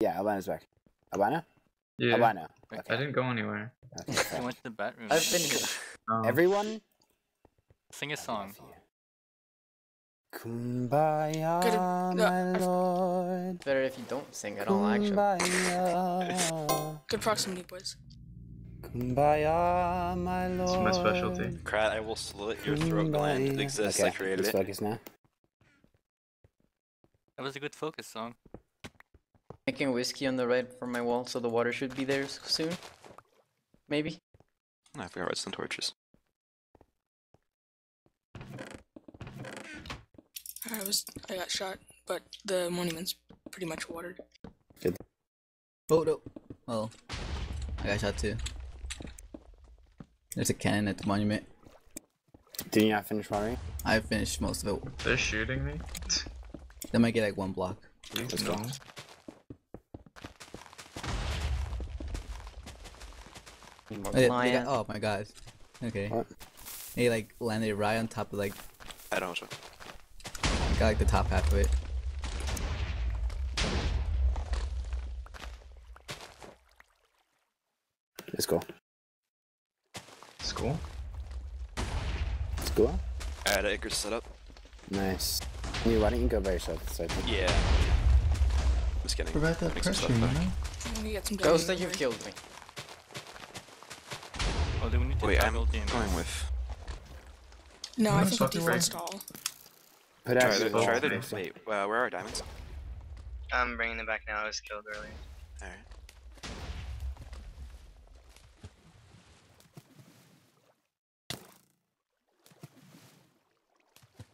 Yeah, Albano's back. Albano? Yeah. Albano. I- Okay. I didn't go anywhere. okay, I went to the bathroom. I've been here. Oh. Everyone? Sing a song. Kumbaya, Good- my lord. Better if you don't sing at all, actually. Kumbaya. Good proximity, boys. Kumbaya, my lord. It's my specialty. Krat, I will slit your throat gland. It exists. Okay, I created it. focus now. That was a good focus song. Making whiskey on the right for my wall, so the water should be there soon. Maybe. I forgot redstone torches. I was I got shot, but the monument's pretty much watered. Oh no. Oh. I got shot too. There's a cannon at the monument. Did you not finish watering? I finished most of it. They're shooting me. They might get like one block. Please Let's go. More Oh, yeah, they got- oh my god. Okay. What? He like landed right on top of like I don't know. got like the top half of it. Let's go. School? School? I had Alright, Icarus set up. Nice. You, why don't you go by yourself? So I think- Yeah. Just kidding. Provide that Make some pressure, stuff you know? I'm gonna get some Ghost, diamond that you've armor. killed me. Oh, do we need to Wait, I'm toggle going with. No, I think it fuck you, to. Put Try out the, try the, wait, uh, where are our diamonds? I'm bringing them back now. I was killed earlier. Alright.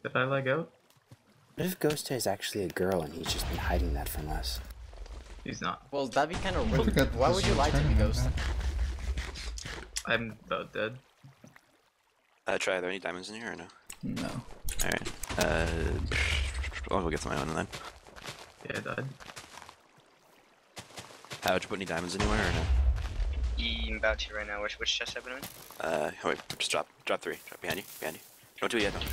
Did I leg out? What if Ghost is actually a girl and he's just been hiding that from us? He's not. Well, that'd be kind of I rude. Why would you a lie to me, tournament, Ghost? man. I'm about dead. Uh, try, are there any diamonds in here or no? No. Alright. Uh. I'll go get some my own then. Yeah, I died. Uh, would you put any diamonds anywhere or no? I'm about to right now. Which which chest have I been in? Uh, oh wait, just drop, drop three. Drop behind you, behind you. Don't do it yet, don't.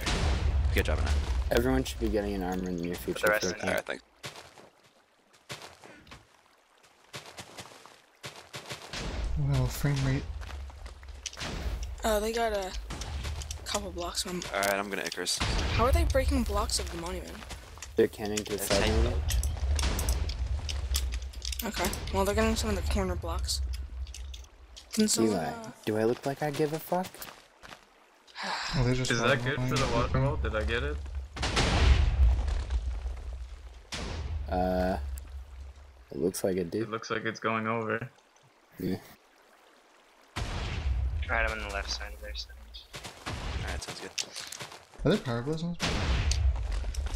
Okay, drop it now. Everyone should be getting an armor in the near future. the rest for are a camp. Alright, thanks. Well, frame rate. Uh, they got a couple blocks from. Alright, I'm gonna Icarus. How are they breaking blocks of the monument? They're canning to the side. how you maybe? vote. Okay. Well, they're getting some of the corner blocks. Can someone? Eli, Uh, do I look like I give a fuck? They just Is that good for the water wall? Did I get it? Uh, it looks like it It did. looks like it's going over. Yeah. Right, I'm on the left side of their side. Alright, sounds good. Are there power blossoms?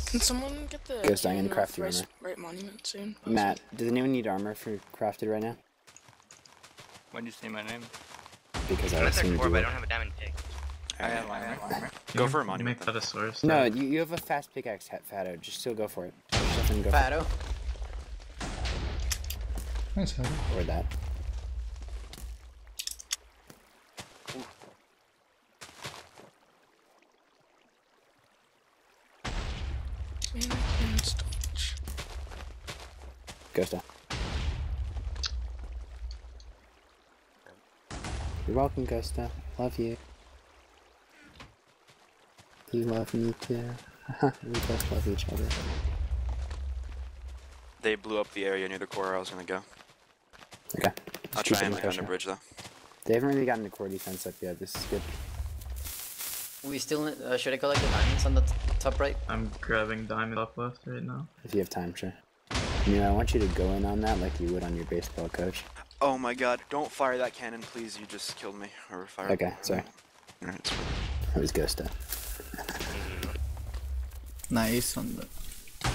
can someone get the? Ghost, I'm gonna cannon craft off your right, armor. right monument soon. Matt, does anyone need armor for crafted right now? When you say my name? Because I I'm at assume their you do. but I don't have a diamond pick. I Alright, have armor. Go for a can monument Make then. that a source. No, you, you have a fast pickaxe, Hat- Fatto. Just still go for it. Push stuff for Fado. Nice header. it. Or that. Ghosta. You're welcome, Ghosta. Love you. You love me too. we both love each other. They blew up the area near the core where I was gonna go. Okay. I'll Just keep try and land on the bridge though. They haven't really gotten the core defense up yet. This is good. We still uh, should I collect the diamonds on the t- top right? I'm grabbing diamond up left right now. If you have time, sure. You know, I want you to go in on that like you would on your baseball coach. Oh my god, don't fire that cannon, please. You just killed me. Or fire. Okay, sorry. Alright, it's fine. It was Ghosta. Nice on the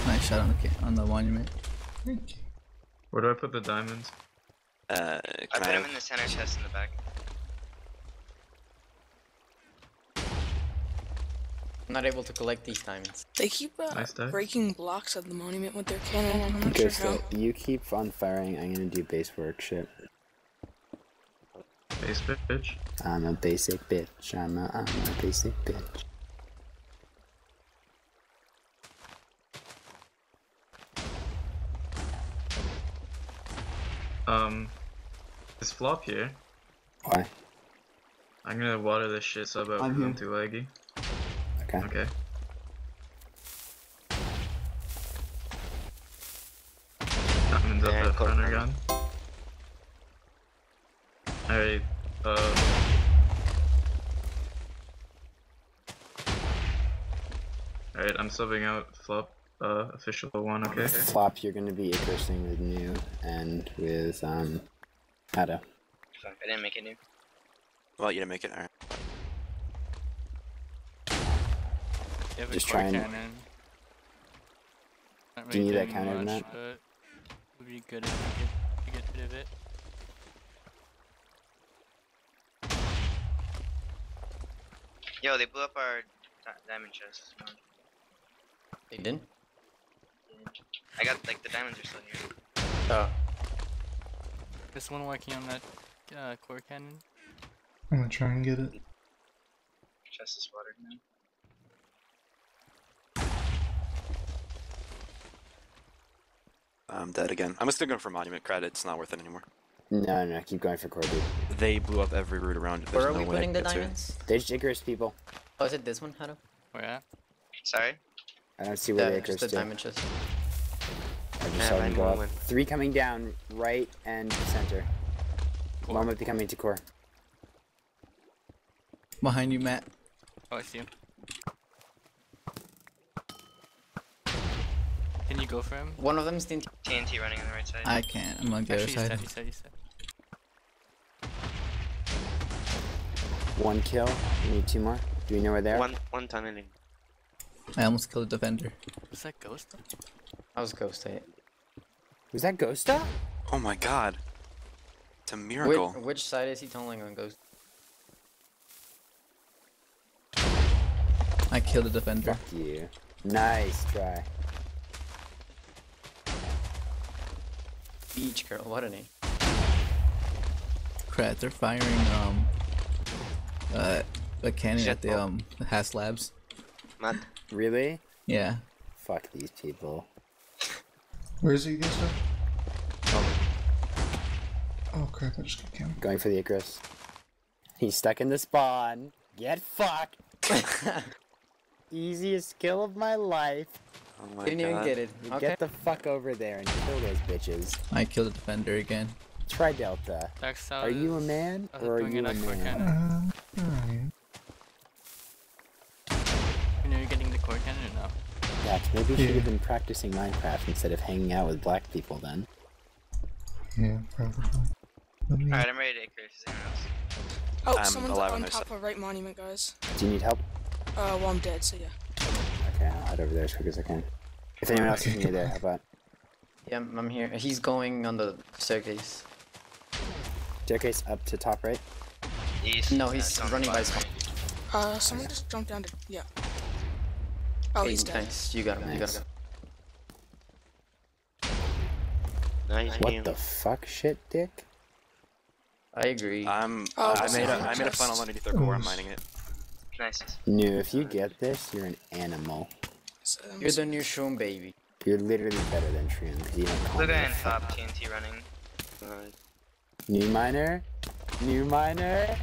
nice shot on the on the monument. Thank you. Where do I put the diamonds? Uh, I put I him in the center chest in the back. I'm not able to collect these diamonds. They keep uh, Nice breaking blocks of the monument with their cannon. I'm not sure how. You keep on firing. I'm gonna do base work shit. Base bitch. I'm a basic bitch. I'm a, I'm a basic bitch. Um, is flop here? Why? I'm gonna water this shit so about I'm I'm here. too laggy. Okay. Okay. Diamonds up Yeah, at close front enough. Alright, uh. Alright, I'm subbing out flop, uh, official one, okay? Flop, you're gonna be cursing with new and with um, Hado. Fuck, I didn't make it new. Well, you didn't make it. Alright. You have a Just core try and- cannon. Not Do you need that doing cannon, much, Matt? but would be good if you could to get rid of it. Yo, they blew up our diamond chest. They didn't? I got like the diamonds are still here. Oh. This one working on that uh, core cannon. I'm gonna try and get it. Chest is watered now. I'm dead again. I'm still going for monument credit. It's not worth it anymore. No, no, keep going for core, dude. They blew up every route around it. There's Where are no we way putting the can get to it. diamonds? They just Icarus people. Oh, is it this one, Hado? Where at? Sorry? I don't see where Yeah, the just Icarus the diamond chest. I just Yeah, saw them go up. went- Three coming down, right and center. Core. One might be coming to core. Behind you, Matt. Oh, I see him. Can you go for him? One of them's the TNT running on the right side. I can't. I'm on the other Actually, he's side. dead, he's dead, he's dead. One kill. We need two more. Do we know where they are? One one tunneling. I almost killed a defender. Was that Ghost? I was ghost hit. Was that Ghosta? Oh my god. It's a Which, miracle. which side is he tunneling on ghost? I killed a defender. Fuck you. Nice try. Beach girl, what a name. Crap, they're firing um uh a cannon at the Jet um Has Labs. Matt. Really? Yeah. Fuck these people. Where is he, Gustav? Oh crap! I just got camera. Going for the Icarus. He's stuck in the spawn. Get fucked. Easiest kill of my life. Oh my Didn't even get it. You Okay. Get the fuck over there and kill those bitches. I killed a defender again. Try Delta. Dark Are you a man I or are you an a core man? cannon. Alright. You know you're getting the core cannon or no? Yeah, maybe you should have been practicing Minecraft instead of hanging out with black people then. Yeah, probably. Me. Alright, I'm ready to Icarus. Is anyone else? Oh, I'm someone's alive on on top of right monument, guys. Do you need help? Uh, well, I'm dead, so yeah. Okay, I'll head over there as quick as I can. If anyone else is near there, how about Yeah, I'm I'm here. He's going on the staircase. staircase up to top right? East. No, he's it's on the running by his spawn. right. Uh, someone just jumped down to, yeah. Oh, Hey, he's dead. nice. You got him. You got Nice. him. Nice. What the fuck, shit, dick? I agree. I'm. Oh, I made a. on I made a funnel underneath their core. I'm mining it. Nice. New, if you get this, you're an animal. You're the new Shroom baby. You're literally better than Trium because you don't call Look me at a top TNT running. New miner? New miner?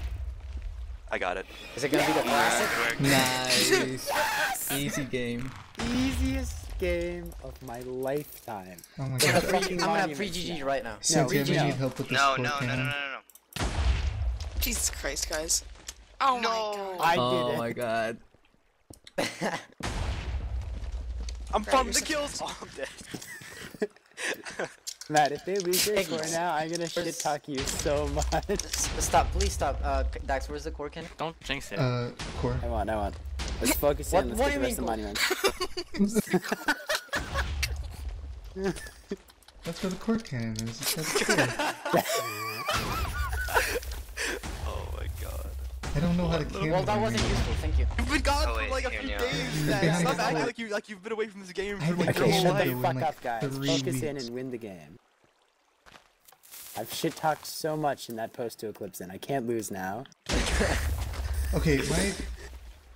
I got it. Is it gonna be the classic? good work. Nice. Easy game. Easiest game of my lifetime. Oh my I'm god. gonna free, Fucking I'm gonna monuments free GG right now. No, Cynthia, we we know. need help with this No, no, no, no, no, no, no. Jesus Christ, guys. Oh No. my god. I oh did it. Oh my god. I'm Right, farming you're the such a kills. Oh, I'm dead. Matt, if they lose their Hey, now, I'm gonna shit talk you so much. Stop, please stop. Uh, Dax, where's the core cannon? Don't jinx it. Uh, core. I want, I want. Let's focus What- in. Let's what get do the you rest of mean the monuments. That's where the core cannon is. Don't know how to cannon. Well, that wasn't useful. Thank you. You've been gone Oh, for like a few now. days. Yeah, Dad. Stop I acting like you like you've been away from this game for like haven't your Okay, played whole shut the life. fuck like, up, guys. three Focus in and win the game. I've shit talked so much in that post to Eclipse in. I can't lose now. Okay, my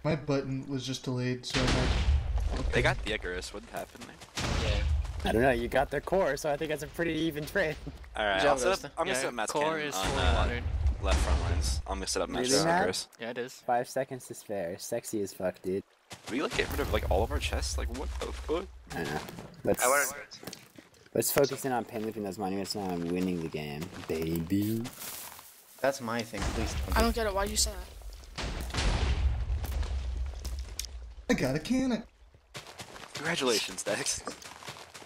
my button was just delayed, so I got. They got the Icarus. What happened there? Yeah. I don't know. You got their core, so I think that's a pretty even trade. Alright, Good I'll job, set Rasta. up, I'm gonna yeah, set up Matt's core cannon is on fully uh, watered. Left front lines. I'm gonna set up Matt's Really, Matt? Chris. Yeah, it is. Five seconds to spare. Sexy as fuck, dude. Do we like get rid of like all of our chests? Like what the fuck? I know. Let's I wanted let's focus in on pin looping those monuments and on winning the game, baby. That's my thing, please. I don't get it. Why you say that? I got a cannon. Congratulations, Dex.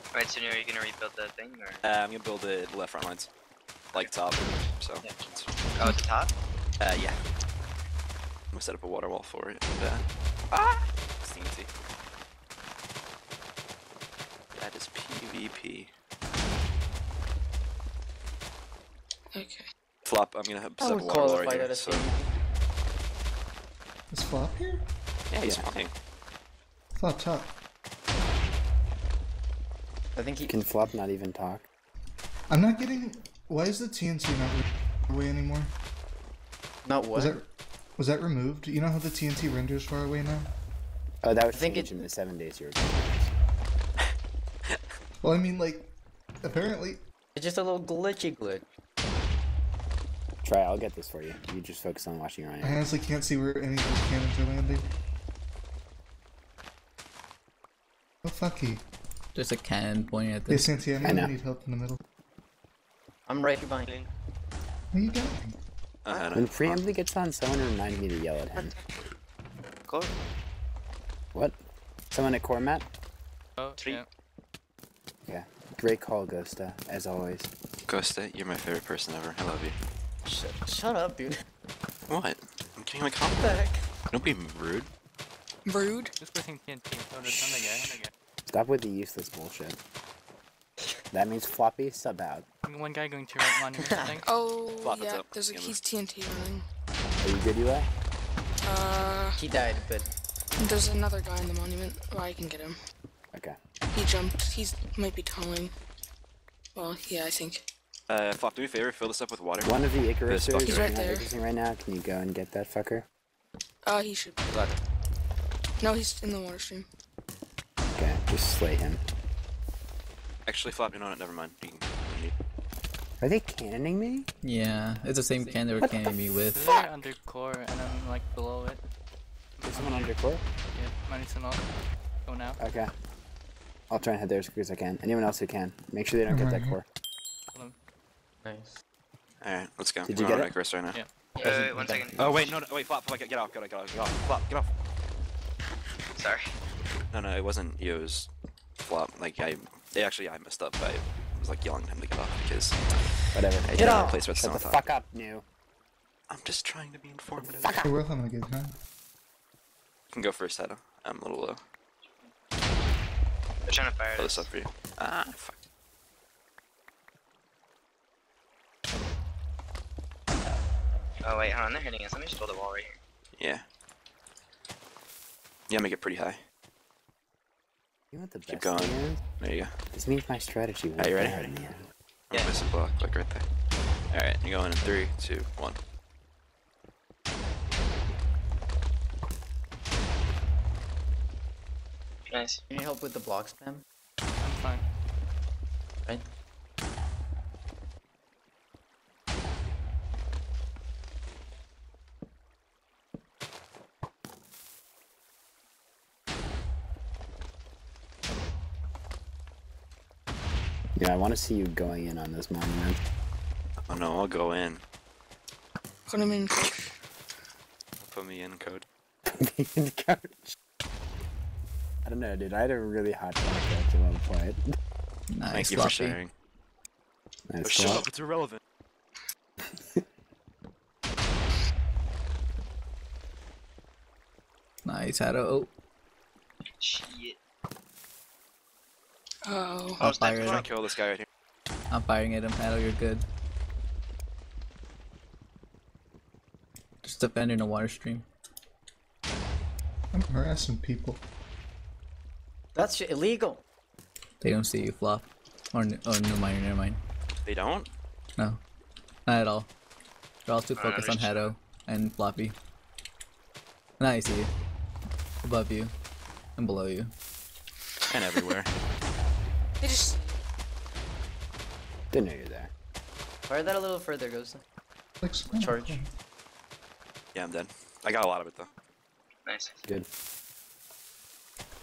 Alright, so now are you gonna rebuild that thing or? Uh, I'm gonna build it left front lines, like top. So, Yeah. Oh, at the top? uh, yeah. I'm gonna set up a water wall for it. And, uh, ah, it's TNT. That is PvP. Okay. Flop. I'm gonna have I set up would a water wall qualify right that here. So, Is Flop here? yeah, he's Yeah. flying. Flop top. I think he. Can Flop not even talk? I'm not getting. Why is the TNT not re- away anymore? Not what? Was that was that removed? You know how the TNT renders far away now? Oh, that was I think change it- in the seven days you're. Well, I mean, like, apparently. It's just a little glitchy glitch. Try. I'll get this for you. You just focus on watching I Ryan. honestly can't see where any of those cannons are landing. Oh fucky. There's a cannon pointing at Hey, this. Santi, I I might know. need help in the middle. I'm right behind you. Where you going? I had When it. Preambly gets on, someone remind me to yell at him. Cool. What? Someone at core mat? Oh, Three. yeah. Yeah. Great call, Ghosta, as always. Ghosta, you're my favorite person ever. I love you. Shut, shut up, dude. What? I'm getting my What the compliment. heck? Don't be rude. Rude. Just pressing TNT. Oh, there's another guy. Stop with the useless bullshit. That means floppy sub out. One guy going to right monument, I think. Oh Flop yeah. There's a Yeah, he's TNT running. Are you good, Eli? Uh, He died, but there's another guy in the monument. Oh, I can get him. Okay. He jumped. He's might be tunneling. Well, yeah, I think. Uh, Flop, do me a favor, fill this up with water. One of the This Icarusers is He's right there. Icarusing right now. Can you go and get that fucker? Uh, he should. Glad. No, he's in the water stream. Okay, just slay him. Actually, Flop, you know what? Never mind. You can, you Are they cannoning me? Yeah, it's the same can they were cannoning me with. They're under core and I'm like below it. Is someone under core? Yeah, minus an all. Go now. Okay. I'll try and head there as quick as I can. Anyone else who can. Make sure they don't get that Alright. core. Nice. Alright, let's go. Did We're you get to it? Icarus right now. Yeah. Wait, wait, wait, one second. Oh, wait, no, no, wait, Flop, Flop, get off, get off, get off, get off, Flop, get off. Sorry. No, no, it wasn't you, it was Flop. Like, I, they actually, I messed up. I was like yelling at him to get off because Whatever. I Get didn't off! place what's Shut on the top. fuck up, new. I'm just trying to be informative. Hey, Will, I'm gonna get huh? You can go first, Hado. I'm a little low. They're trying to fire Fill this. this up for you. Ah, fuck. Oh wait, hold on, they're hitting us. Let me just build a wall right here. Yeah. Yeah, make it pretty high. You know what the Keep best going. is? There you go. This means my strategy was Are you ready? bad in the end. I'm Yeah. missing block, like right there. Alright, you're going in three, two, one. Nice. You need help with the block spam? Want to see you going in on this monument. Oh no, I'll go in. Put him in. coach. Put me in code. Being coach. I don't know, dude. I had a really hot coach at one point. Nice, Thank you floppy. for sharing. Nice Oh, shut up, it's irrelevant. Nice, Hado. Oh, Shit. Oh. I'll Oh, fire I'm it trying up. to kill this guy right here. I'm firing at him. Hado, you're good. Just defend in a water stream. I'm harassing people. That's sh- illegal. They don't see you flop. Or n- oh, no mind, never mind. They don't? No, not at all. They're all too focused on there's- Hado and Floppy. Now I see you. Above you. And below you. And everywhere. They just Didn't know you're there. Fire that a little further, Ghost. Like, small. Charge. Yeah, I'm dead. I got a lot of it though. Nice. Good.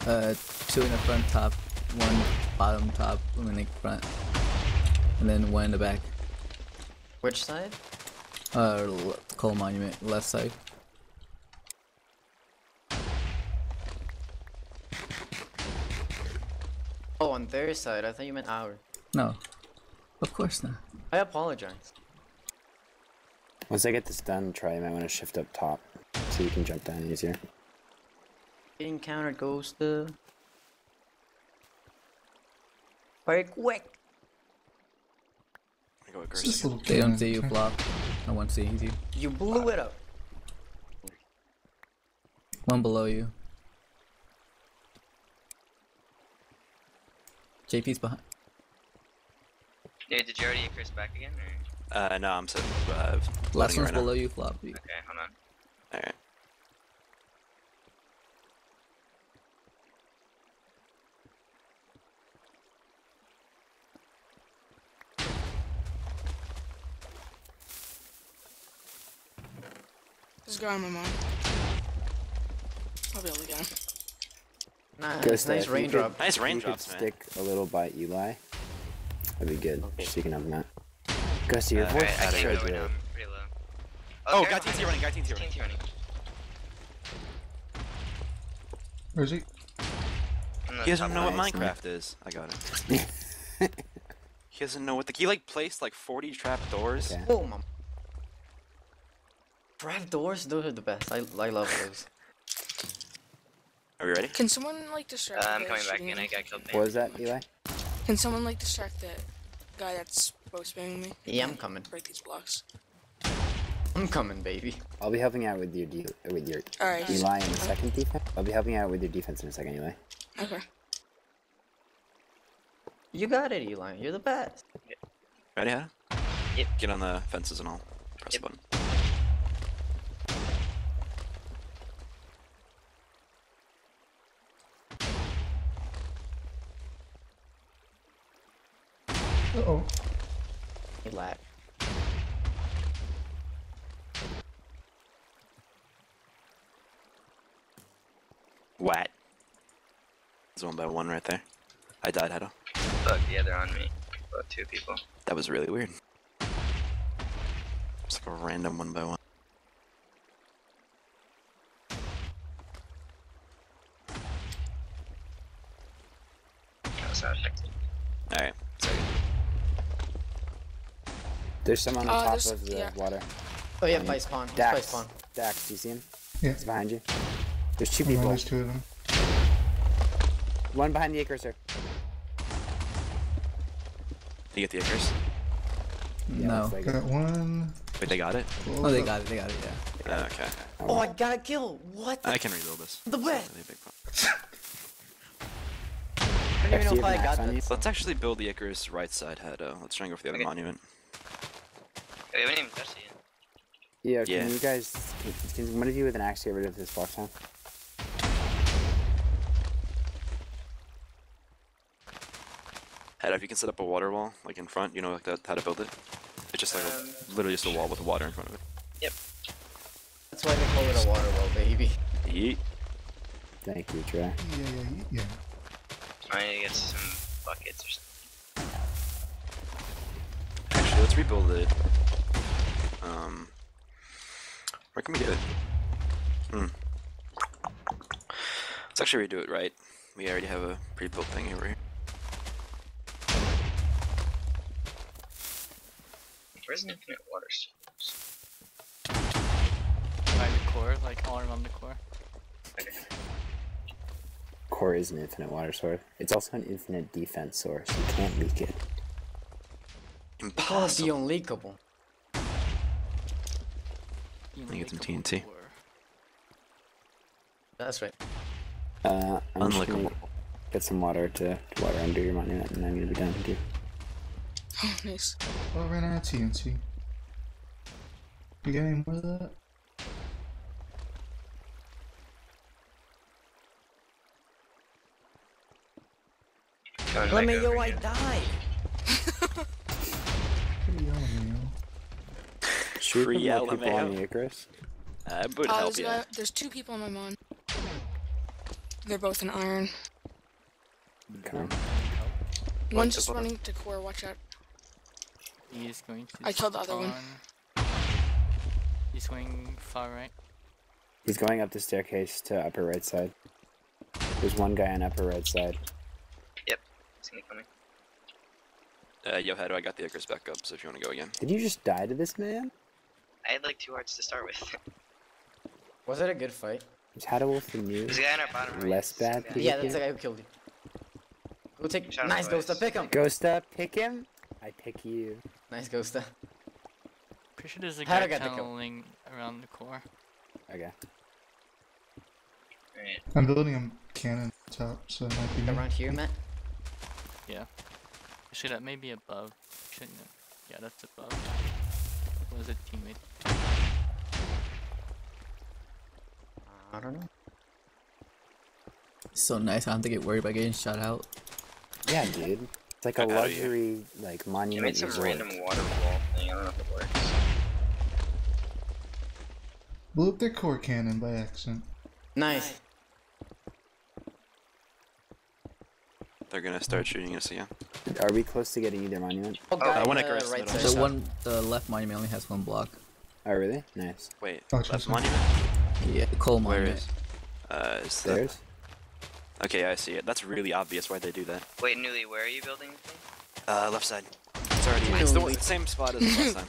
Uh, two in the front top, one bottom top, one in the front, and then one in the back. Which side? Uh, l- coal monument, left side. On their side. I thought you meant ours. No, of course not. I apologize. Once I get this done, try. You might want to shift up top so you can jump down easier. Getting countered, Ghost. Uh... Fire quick. I go It's just aggressive. a little They don't see you flop. No one sees you. You blew it up. One below you. JP's behind. Dude, did you already get Chris back again? Or... Uh, no, I'm sitting. Uh, Last one's right now. below you, flop. Okay, hold on. All right. There's a guy on my mind. I'll be able to get him. Nice, Ghost, nice raindrop. could- Nice if could raindrops, man. Stick a little by Eli. That'd be good. Just so you can have that. Ghosty, your Uh, voice Alright, I is can't so go right good. now. I'm pretty low. Oh, they're guy behind TNT running, guy TNT running. Running. Where is he? He doesn't top know what Nice, Minecraft is. I got it. He doesn't know what the. He like placed like 40 trap doors. Okay. Oh, mom. Trap doors, those are the best. I, I love those. Are we ready? Can someone like distract? Uh, I'm coming back shooting in. I got killed. What was that, Eli? Can someone like distract that guy that's bow spamming me? Yeah, I'm coming. Break these blocks. I'm coming, baby. I'll be helping out with your de- with your All right. Eli in a second defense. I'll be helping out with your defense in a second, Eli. Okay. You got it, Eli. You're the best. Ready, Hannah? Yep. Get on the fences and all. Press Yep. the button. Uh oh. You lag. What? There's one by one right there. I died, Hedda. Fuck, yeah, they're on me. About two people. That was really weird. It's like a random one by one. That was not effective. Alright, second. There's some on Uh, top of the yeah. water. Oh yeah, by spawn. He's by spawn. Dax, do you see him? Yeah. He's behind you. There's two Come on, people. there's two of them. One behind the acre, sir. You get the acres? Yeah, no. looks like Got one. Wait, they got it? Oh, they got it. They got it. Yeah. Uh, okay. Oh, I got a kill. What? the I can rebuild this. The It's best. not really a big problem. I don't even know if I got this. Let's actually build the Icarus right side head. Uh, let's try and go for the other Okay. monument. We haven't even touched it yet. Yeah, Yeah. can you guys, can, can one of you with an axe get rid of this box now? Head, if you can set up a water wall, like in front, you know like that, how to build it? It's just like Um, a, literally just a wall with water in front of it. Yep. That's why they call it a water wall, baby. Yeet. Thank you, Trey. Yeah, yeah, yeah. Trying to get some buckets or something. Actually, let's rebuild it. Um, where can we get it? Hmm. Let's actually redo it right. We already have a pre-built thing over here. Where's an infinite water source? By the core, like all around the core. Core is an infinite water source. It's also an infinite defense source. You can't leak it. Impossible. call it the Impossible. unleakable. me get some TNT. core. That's right. Uh, I'm gonna Unlickable. get some water to, to water under your monument, and I'm gonna be done with you. Oh, nice. Oh, I ran out of TNT. You got any more of that? Let me might yo, go I over died. What are you yelling at, yo? Should we Free put more people on LMAO. the Icarus? I would Uh, help there's, you. a there's two people on my mon. They're both in iron. Okay. One's just running to core. Watch out. He is going to. I killed the other one. He's going far right. He's going up the staircase to upper right side. There's one guy on upper right side. Yep. See me coming. Uh, yo, Hedo, I got the Icarus back up, so if you want to go again. Did you just die to this man? I had like two hearts to start with. Was it a good fight? Is Hadawolf and you There's a guy in our bottom right. less bad? Yeah. Yeah, that's the guy who killed you. Go take. Shout nice, boys. Ghosta, pick him. Ghosta, pick him. I pick you. Nice, Ghosta. Pretty sure there's a How'd guy the kill? tunneling around the core. Okay. Alright. I'm building a cannon top, so it might be. Around here, Matt. Yeah. Actually, that may be above. Shouldn't it? Yeah, that's above. Was a teammate? I don't know. It's so nice. I don't have to get worried about getting shot out. Yeah, dude. It's like a Fuck outta here. luxury, like I monument made some random water wall thing. I don't know if it works. Blew up their core cannon by accident. Nice. They're gonna start shooting us again. Are we close to getting either monument? Oh, guy I wanna on the right middle. side. The one, the left monument only has one block. Oh, really? Nice. Wait, Oh, left monument? Yeah, coal Where monument. is? Uh, is the... Stairs? Okay, I see it. That's really obvious why they do that. Wait, Newly, where are you building the thing? Uh, left side. It's already. It's the one- same spot as last time.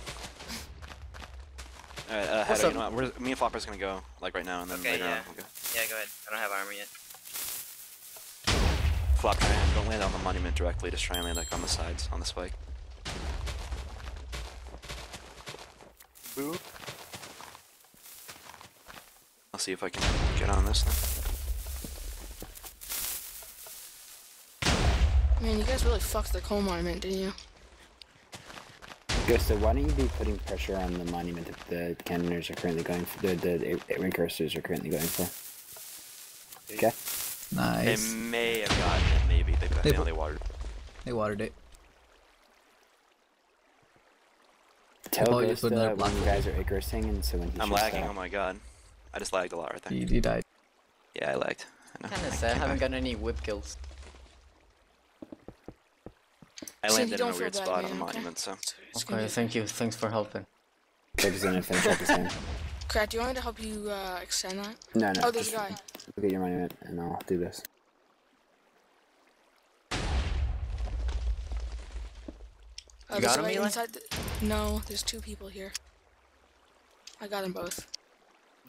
Alright, uh, What's Hedo, you know what? We're, me and Flopper's gonna go, like right now, and then Okay, later yeah. on we'll go. Yeah, go ahead. I don't have armor yet. Flop, try and don't land on the monument directly, just try and land like on the sides, on the spike. Boo. I'll see if I can get on this thing. Man, you guys really fucked the coal monument, didn't you? Ghosta, why don't you be putting pressure on the monument that the cannoners are currently going for? The, the, the Incursors are currently going for. Okay? They may have gotten it, maybe. They, They they, bu- they watered. They watered it. Tell Oh, you just put another Ghosta when you guys are Icarusing, and so when he I'm lagging, that- oh my god. I just lagged a lot right there. You, you died. Yeah, I lagged. I know. Kinda I sad. I Haven't back. gotten any whip kills. I Cindy, landed in don't a feel weird bad, spot on man, the okay? monument, so. Okay, thank you. Thanks for helping. Jacob's gonna finish up his game. Crack, do you want me to help you uh, extend that? No, no. Oh, there's a just guy. Look at your monument, and I'll do this. Uh, You got a him, Eli? inside the... No, there's two people here. I got them both.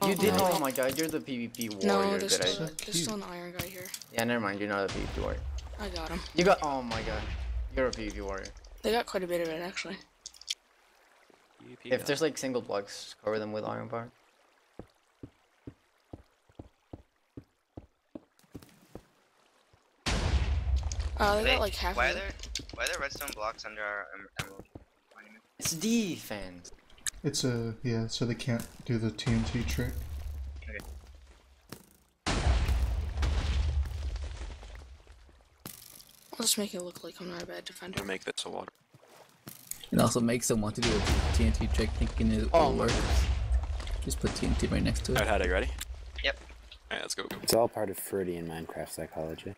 You Oh, did. no. Oh my god, you're the PvP No, warrior there's that I. still, So there's still an iron guy here. Yeah, never mind. You're not a PvP warrior. I got him. You got. Oh my god, you're a PvP warrior. They got quite a bit of it, actually. If there's like single blocks, cover them with iron bar. Uh, they Wait, got like half why are of it. there why are there redstone blocks under our em- emerald monument? It's defense. It's a yeah, so they can't do the TNT trick. Okay. I'll just make it look like I'm not a bad defender. to make this a water. It also makes them want to do a TNT trick thinking it Oh will my work. Just put TNT right next to it. Alright, Haddock, ready? Yep. Alright, let's go. go. It's all part of Freudian Minecraft psychology.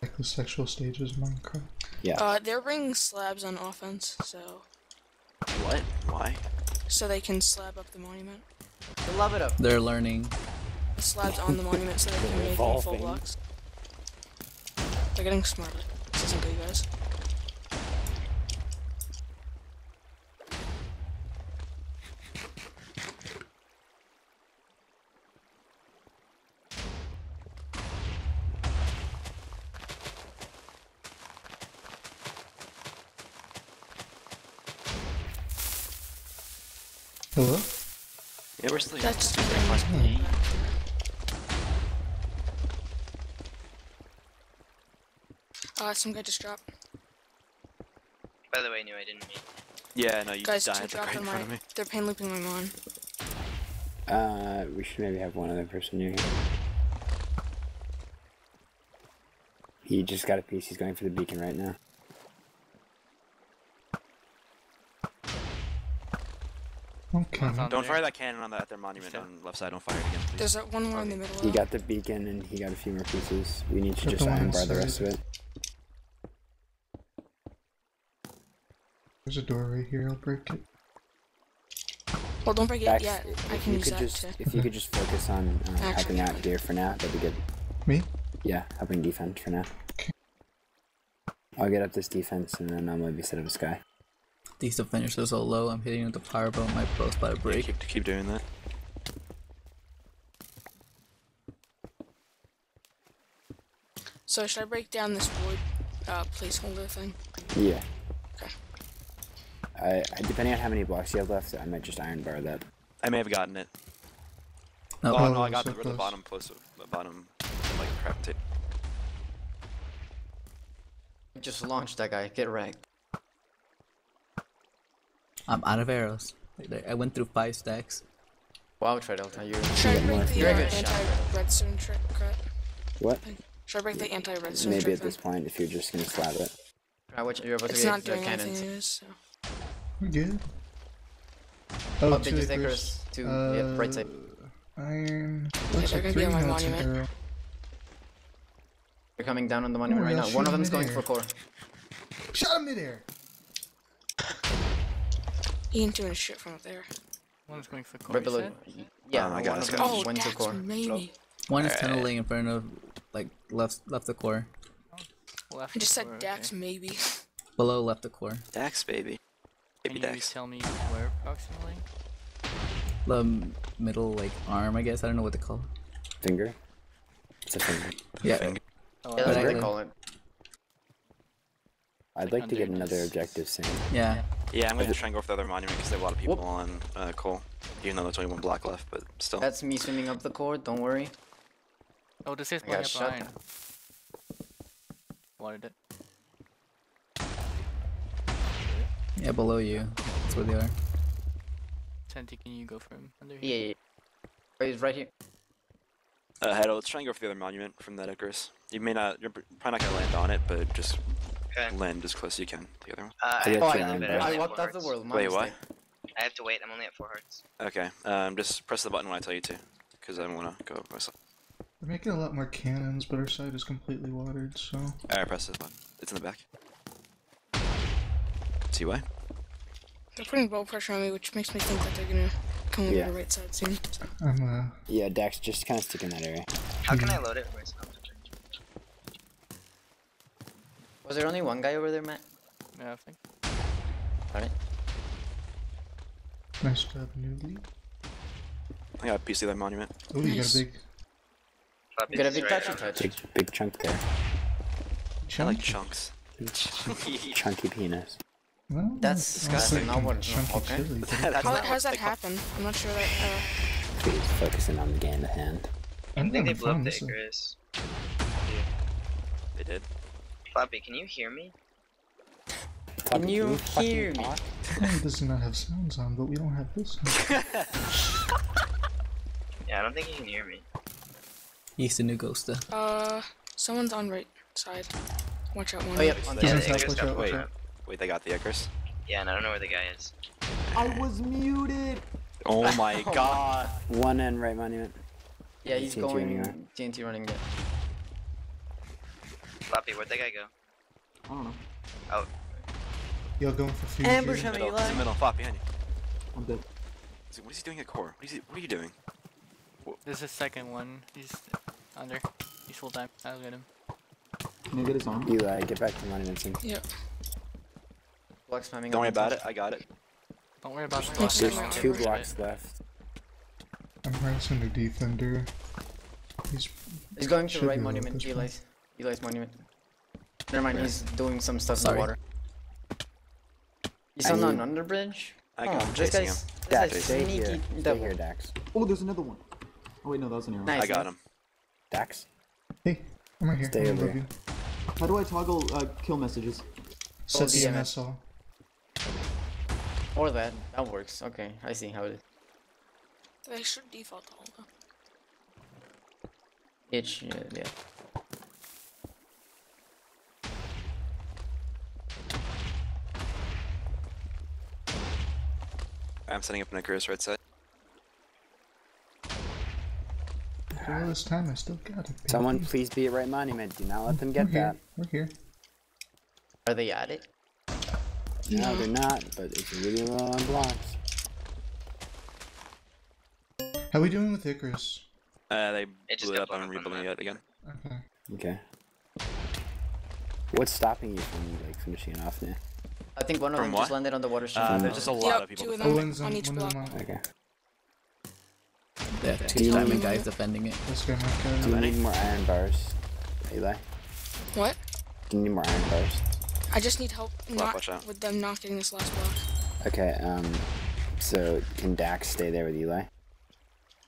Like the sexual stages of Minecraft. Yeah. Uh, they're bringing slabs on offense, so What? Why? so they can slab up the monument. Love it up. They're learning. The slabs on the monument so they can make full blocks. They're getting smarter. This isn't good, guys. Hello? Yeah, we're still here. That's Uh, some guy just dropped. By the way, knew I didn't mean. Yeah, no, you Guys, died like, dropped right in front my. of me. They're pain looping my mon. Uh, we should maybe have one other person near here. He just got a piece. He's going for the beacon right now. Okay. Don't there. fire that cannon on the, at their monument Sure. on left side. Don't fire it again, please. There's that one more in the middle. He got the beacon and he got a few more pieces. We need to Got just the iron bar the rest of it. There's a door right here. I'll break it. Well, don't break it Dax, yet. if I if can you use could that just to. if you could just focus on uh, Actually, helping out here for now, that'd be good. Me? Yeah, helping defense for now. Okay. I'll get up this defense and then I'll maybe set up a sky. These defenders are so low, I'm hitting with the power bow, my bow's about to break. Keep, keep doing that. So should I break down this wood uh, placeholder thing? Yeah. Okay. I, I depending on how many blocks you have left, I might just iron bar that. I may have gotten it. No, Oh, Oh, no, I got so the, the bottom close, to- the bottom, like crap tape. Just launch that guy. Get wrecked. I'm out of arrows. Like, like, I went through five stacks. Wow, Tredelta, you're. Should I get more break the You're a uh, good shot. anti-redstone trick? Crap. What? Should I break the anti-redstone Maybe at this point, if you're just gonna slap it. I watch you're about to It's get not the doing anything. cannons. It is. So. We're good. Oh, Oh, two just acres. acres. Two. yeah, right side. Uh, Iron. they're like gonna be three on my monument. arrow. They're coming down on the monument Ooh, right now. One of them's him going for core. Shot him midair. He ain't doing shit from up there. One's going for core. Right you below. said? Yeah, Oh my one God, of this them guy- Oh, went to core. maybe. One is Alright. tunneling in front of, like, left left the core. Oh, left I just said core, Dax okay. maybe. Below left the core. Dax, baby. Can Baby you Dax. tell me where approximately? The middle, like, arm, I guess. I don't know what they call it. Finger. It's a finger. Yeah. Finger. Oh, Yeah, that's what they call it. I'd like to get another objective soon. Yeah. Yeah, I'm gonna try and go for the other monument because they have a lot of people on uh, coal. Even though there's only one block left, but still. That's me swimming up the core. Don't worry. Oh, this is I blowing got up shot. iron. Wanted it. Yeah, below you. That's where they are. Tenti, can you go from under here? Yeah, yeah. yeah. Oh, he's right here. Uh, Hedo, let's try and go for the other monument from that Icarus. You may not, you're probably not gonna land on it, but just Okay. land as close as you can to the other one. Uh, I I, Oh, have you to on wait, that. I'm I only at walked four off the world. Wait, what? I have to wait. I'm only at four hearts. Okay, um, just press the button when I tell you to, because I wanna go myself. They're making a lot more cannons, but our side is completely watered, so. Alright, press this button. It's in the back. See why? They're putting bow pressure on me, which makes me think that they're gonna come over Yeah. the right side soon. I'm, uh. Yeah, Dax, just kind of stick in that area. How can I load it? Where's it? Was there only one guy over there, Matt? Yeah, I think. Alright. Nice job, newbie. I got a piece of that monument. Oh, you got a big You got a big touchy touch. Big, big chunk there. I like chunks. Chunky penis. Well, That's disgusting, take not a what- okay. chili. That's How, not how's what that they call- happen? I'm not sure that. Uh, Please focusing on the game at hand. I'm think they having blew up the This is- Icarus. They did. Floppy, can you hear me? Can you fucking hear me? talk? Phone does not have sounds on, but we don't have this one. Yeah, I don't think you can hear me. He's the new ghoster. uh, someone's on right side. Watch out, one. Oh, yep. Yeah, On the the Doesn't other sound Icarus like got that, blown wait. up. Wait, they got the Icarus? Yeah, and I don't know where the guy is. I was muted. Oh my Oh my- god. One end right monument. Yeah, he's TNT going running out. TNT running there. Floppy, where'd that guy go? I don't know. Y'all going for fusion? Ambush him, Middle, Eli. it's the middle, flop behind you. I'm dead. What is he doing at core? What is he, what are you doing? There's a second one. He's under. He's full time. I'll get him. Can you get his arm? Eli, uh, get back to monument soon. Yep. Block spamming. Don't worry about it, I got it. Don't worry about Don't There's two word. blocks left. I'm harassing the defender. He's He's going to the right monument, this. Eli's. Eli's monument. Never mind, he's doing some stuff in the water. He's I on an need- under bridge? I oh, got this him. guy's, this Dax, guy's stay sneaky here. Stay here, Dax. Oh, there's another one. Oh wait, no, that was an arrow. Nice. I got him. Dax? hey, I'm right here. Stay I'm over here. How do I toggle uh, kill messages? Set DMS. DMS all. Or that. That works. Okay, I see how it is. They should default all though. Itch, yeah, yeah. I'm setting up an Icarus right side. After all this time, I still got it. Someone please be at right monument. Do not let them get We're that. We're here. Are they at it? No, they're not, but it's really low on blocks. How are we doing with Icarus? Uh, they It blew it up. blown I'm up on the rebuilding it again. Okay. Okay. What's stopping you from like finishing it off now? I think one of From them what? just landed on the water stream. Uh, there's just a lot Yep, of people. two of them. Owen's on on each one block. them. Okay. Yeah, Do two you diamond need- guys defending it. This guy might Do you go. need more iron bars, Eli? What? Do you need more iron bars? I just need help not watch out. with them not getting this last block. Okay. Um. So can Dax stay there with Eli?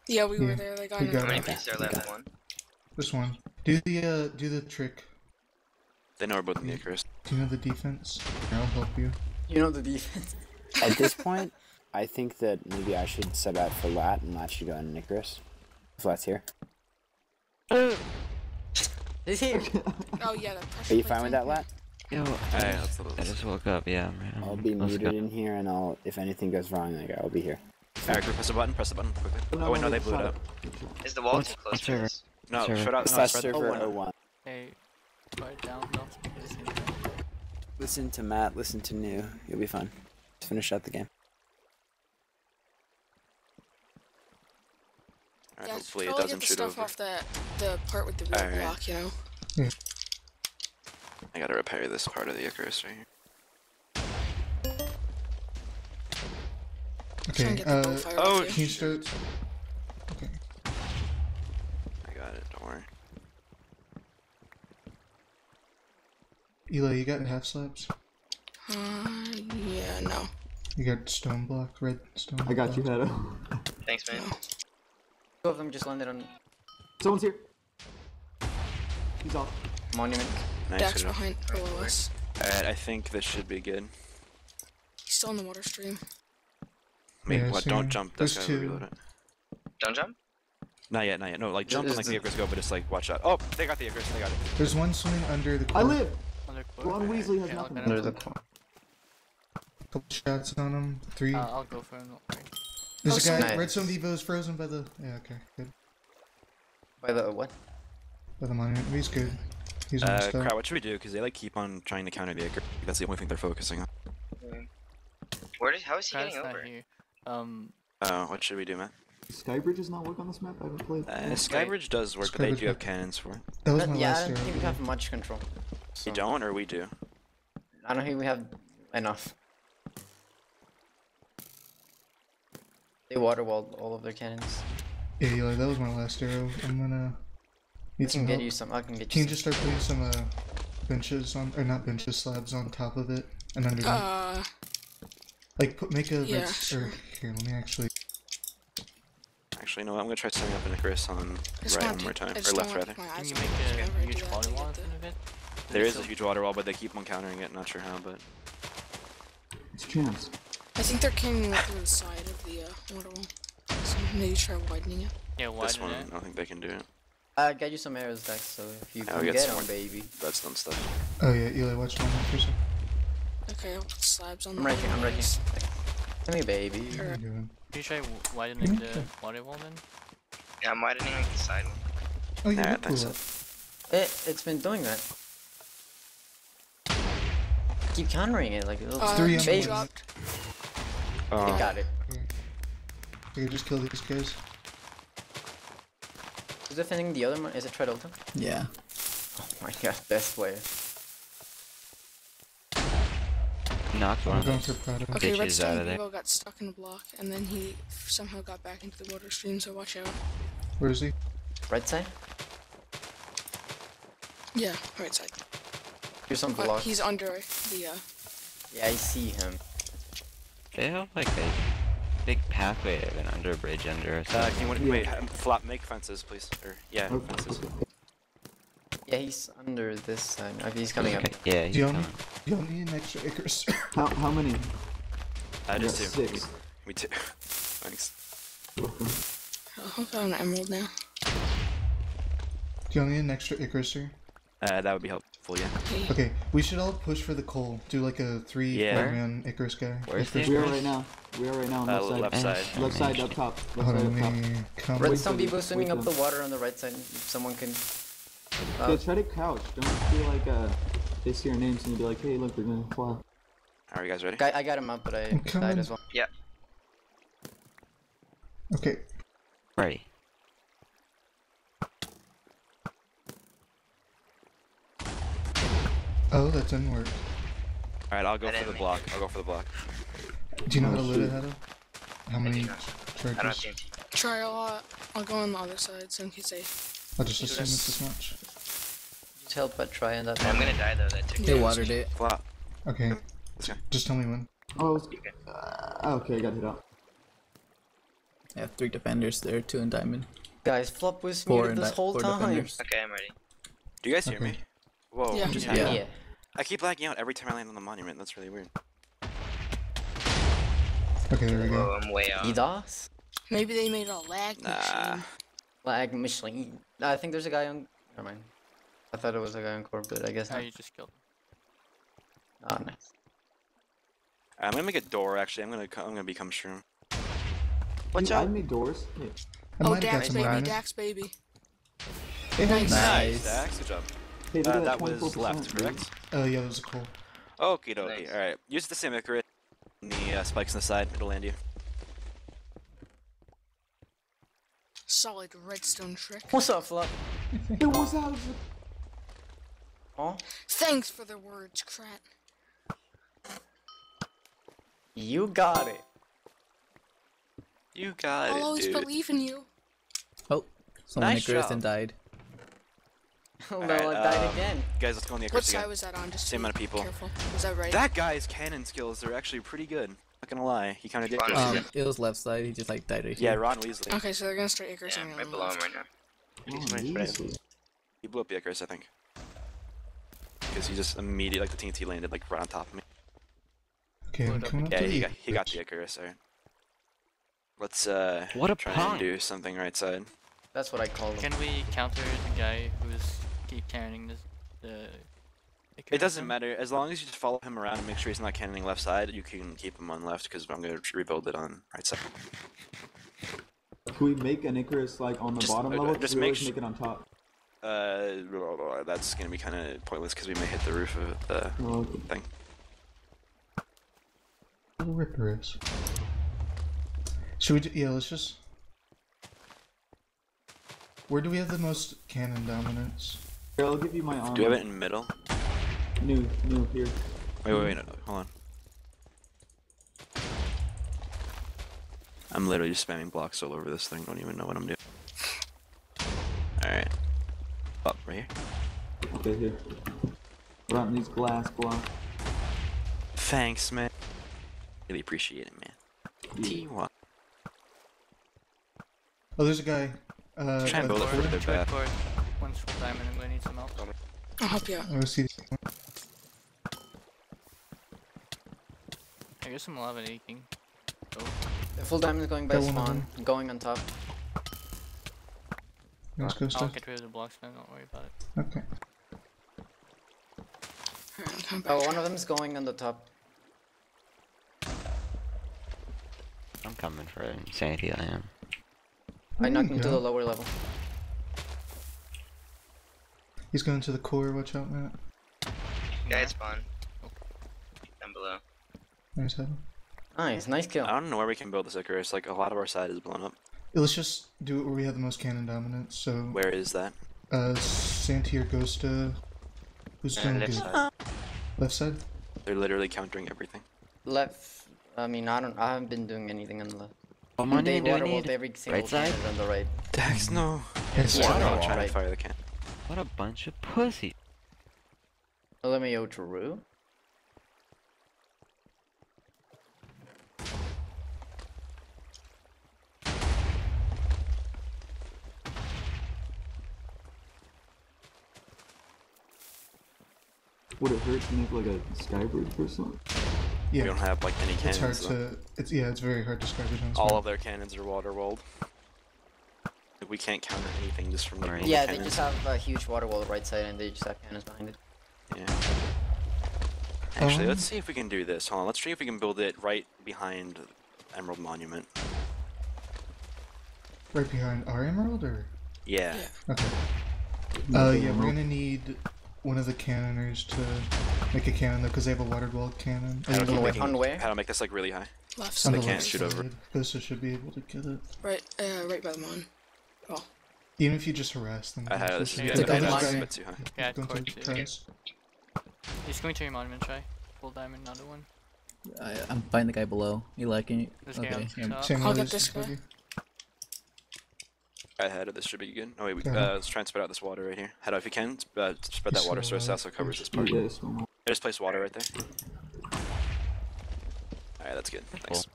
Yeah, we were there. They got we got How a many it. pieces are left? One. This one. Do the uh, do the trick. They know we're both in the Icarus. Do you know the defense? I'll help you. You know the defense. At this point, I think that maybe I should sub out for Lat and Lat should go on Nicaris. If Lat's here. He's here. Oh yeah, the pressure. Are you fine with that, Lat? Yo, Hey, that's the I just woke up. Yeah, man. I'll be Let's muted go. in here, and I'll if anything goes wrong, like I'll be here. Alright, press the button. Press the button quickly. No, Oh wait, no, they blew it up. Uh, is the wall What's- too close what's for over- this? Uh, no, Server. shut out. No, Slash spread the server 01. Hey, write down though. This is- Listen to Matt, listen to New. You'll be fine. Just finish out the game. Alright, Yeah, hopefully it doesn't get the shoot stuff over. off the the part with the real Alright. block, you know. I gotta repair this part of the Icarus right here. Okay. Uh, oh, off can you. you start? Okay. I got it. Don't worry. Eli, you got half slabs. Uh, yeah, no. You got stone block, red stone. I got you, blocks. Thanks, man. Two of them just landed on Someone's here. He's off. monument. Nice. Dax good behind below us. Alright, I think this should be good. He's still in the water stream. I mean, Yeah, what? Don't jump. This There's guy two. reload it. Don't jump. Not yet, not yet. No, like jump Is and like the- the Icarus go, but just like watch out. Oh, they got the Icarus. They got it. There's one swimming under the. I live. Under court. Ron Weasley has Yeah, I'll nothing. get Under it. the corner. Couple shots on him. Three. Uh, I'll go for him. don't. There's oh, a guy. nice. Redstone Vivo is frozen by the. Yeah. Okay. Good. By the what? By the monument. He's good. He's on Uh, stuff. crap. What should we do? Because they like keep on trying to counter the Icarus. That's the only thing they're focusing on. Where did? How is he Krat's getting over? here. Um, Oh, what should we do, man? Skybridge does not work on this map. I haven't played. Uh, Skybridge does work, but they do have cannons for it. That was my yeah, I don't arrow. think we have much control. You don't, or we do? I don't think we have enough. They waterwalled all of their cannons. Yeah, Eli, that was my last arrow. I'm gonna I need some can get help. you some. I can get Can you you just start putting some uh, benches on, or not benches, slabs on top of it and underneath? Uh, like, put, make a yeah, red, or here. Let me actually. Actually, no. I'm gonna try setting up an Icarus on right one more time, or left don't rather. can you make it whenever I a do huge that to volley get wall the- in of it? There is a huge water wall, but they keep on countering it. Not sure how, but It's a chance. I think they're coming through the side of the uh, water wall. So maybe try widening it. Yeah, why this one, didn't I don't think they can do it. I got you some arrows, Dex. So if you Yeah, can get some baby. That's baby. Redstone stuff. Oh yeah, Eli, watch one for a. Okay, I'll put slabs on I'm the wrecking. I'm wrecking. walls. Come here, baby. What are you doing? Can you try w- widening me the water wall then? Yeah, I'm widening like the side one. Oh, you Nah, did thanks. It, it's been doing that. Keep countering it like a little Uh, three on dropped. They Oh, got it. Okay, just kill these guys. Who's defending the other one? Is it Tridolta? Yeah. Oh my god, best player. Knocked one I'm of going those. Okay, bitches out of there. Vivo got stuck in the block, and then he somehow got back into the water stream, so watch out. Where is he? Right side? Yeah, right side. Here's some But blocks. he's under the, uh, Yeah, I see him. They have like a big pathway of an under bridge under. or Uh, can you wait, wait, um, flop, make fences, please. Or yeah, Okay. fences. Okay. Yeah, he's under this side. Okay, he's coming up. Yeah, he's Do you, coming. need, do you need an extra Icarus? How how many? Uh, I just got two. six. Me too. Thanks. oh, I got an emerald now. do you need an extra Icarus here? Uh, that would be helpful. yeah. Okay, we should all push for the coal. Do like a three yeah. man Icarus guy. Where's Icarus the We are right now. We are right now on Uh, left left side. side. Left side up top. Left Hold side up top. come. Red some people swimming up for the water on the right side. If someone can. Yeah, Uh, try to couch. Don't feel like uh, they see our names and you be like, hey, look, they're gonna fly. Are you guys ready? I, I got him up, but I I'm died coming. as well. Okay, Ready. oh, that didn't work. All right, I'll go That for the enemy. block. I'll go for the block. Do you know how Oh, to lit it, shoot. Hado? How many not. I don't have charges? TNT. Try a lot. I'll go on the other side so in case they. I'll just assume it's this much. Just help by trying that. I'm gonna die though. That took they watered it. Flop. Okay, Let's go. just tell me when. Oh, it's, uh, okay, I got hit out. Yeah, three defenders there, two in diamond. Guys, Flop was Four muted this di- whole four time. defenders. Okay, I'm ready. Do you guys hear Okay. me? Whoa. Yeah. just Yeah. Yeah. I keep lagging out every time I land on the monument. That's really weird. Okay, there we go. Whoa, I'm way out. DDoS? Maybe they made a lag Nah. machine. Lag machine. I think there's a guy on. Never mind. I thought it was a guy on core, but I guess Oh, not. you just killed him. Oh, nice. I'm gonna make a door. Actually, I'm gonna. I'm gonna become shroom. Watch out. I made doors. Hey, I Oh, might have Dax baby, on. Dax baby. Hey, Nice. Nice. Dax, good job. hey, Uh, that was left, dude. correct? Uh, yeah, that was cool. coal. Okie dokie. Nice. All right. Use the same Icarus. The uh, spikes on the side. It'll land you. Solid redstone trick. What's up, Flop? It was out. Oh, Thanks for the words, Krat. you got it. You got I'll it, always dude. believe in you. Oh, someone Nice Icarus job. and died. Oh no, right, I died um, again. Guys, let's go on the What Icarus side was that on? Just Same amount of people. Careful. Was that right? That guy's cannon skills are actually pretty good. Not gonna lie. He kind of did. Ron Um, it was left side. He just like died right Yeah. Ron Weasley. Okay, so they're gonna start Icarus Yeah, on right the below him right now. Oh. Weasley. He blew up the Icarus, I think. Because he just immediately, like the TNT landed like right on top of me. Okay, I'm Load up coming up Yeah, to he got he got the Icarus. Alright. Let's uh What a try punk. and do something right side. That's what I call them. Can we counter the guy who's keep carrying this the? It doesn't matter as long as you just follow him around and make sure he's not cannoning left side. You can keep him on left because I'm gonna rebuild it on right side. Can we make an Icarus like on the Just- bottom uh, level? just we make make it on top. Uh, blah, blah, blah, that's gonna be kind of pointless because we may hit the roof of the Oh, okay. thing. Icarus. Should we? Do, yeah, let's just. Where do we have the most cannon dominance? Here, I'll give you my armor. Do you have it in middle? New, new here. Wait, wait, wait, no, hold on. I'm literally just spamming blocks all over this thing. Don't even know what I'm doing. Alright. Up, right here. Okay, here. We're on these glass blocks. Thanks, man. Really appreciate it, man. Yeah. T1. Oh, there's a guy. Uh, Try and build it four. further back. Cord. One's full diamond. I'm gonna need some help. I'll help you out. I see. I guess I'm lava leaking. The full diamond is going by Got one of spawn. Going on top. Let's go I'll get rid of the blocks, man. Don't worry about it. Okay. Alright, come back. Oh, one of them's going on the top. I'm coming for insanity. I am. I There knocked you him to the lower level. He's going to the core. Watch out, Matt. Yeah, it's Down Nice, nice kill. I don't know where we can build this Icarus. Like, a lot of our side is blown up. Yeah, let's just do it where we have the most cannon dominance. So. Where is that? Uh, Santiagosta. Who's uh, doing left get Side. Left side? They're literally countering everything. Left. I mean, I don't. I haven't been doing anything on the left. Money, they water need? every right side? on the right. Dax, no. Yes, yeah, no, trying right. to fire the cannon. What a bunch of pussy. Let me go to Would it hurt to make like a skybridge or something? We Yeah. don't have like any It's hard though. to. It's yeah. It's very hard to describe it on this All map. of their cannons are water walled. We can't counter anything just from like Right. normal Yeah, they just have a huge water wall right side, and they just have cannons behind it. Yeah. Actually, Um, let's see if we can do this. Hold on, let's see if we can build it right behind Emerald Monument. Right behind our emerald, or Yeah. okay. Uh, yeah, we're gonna need one of the cannoners to make a cannon though, because they have a water wall cannon. How do And we wait, make on where? How to make this like really high? Left So they on the can't left shoot over. This should be able to get it. Right, uh, right by the mon. Oh, Even if you just harass them. I had this. just- is Yeah, good. it's like I a know it's a bit too high. Yeah, Go core into too. press. He's going to your monument, try. Full diamond, another one. I, I'm fighting the guy below. You liking it? This guy Okay. on top. Same I'll get this guy. Buggy. I had it. This should be good. Oh wait, we, Uh-huh. uh, let's try and spread out this water right here. Head out if you can. Uh, spread that water source out so it covers this part. Yeah, it's normal. I just placed water right there. Alright, that's good. Thanks.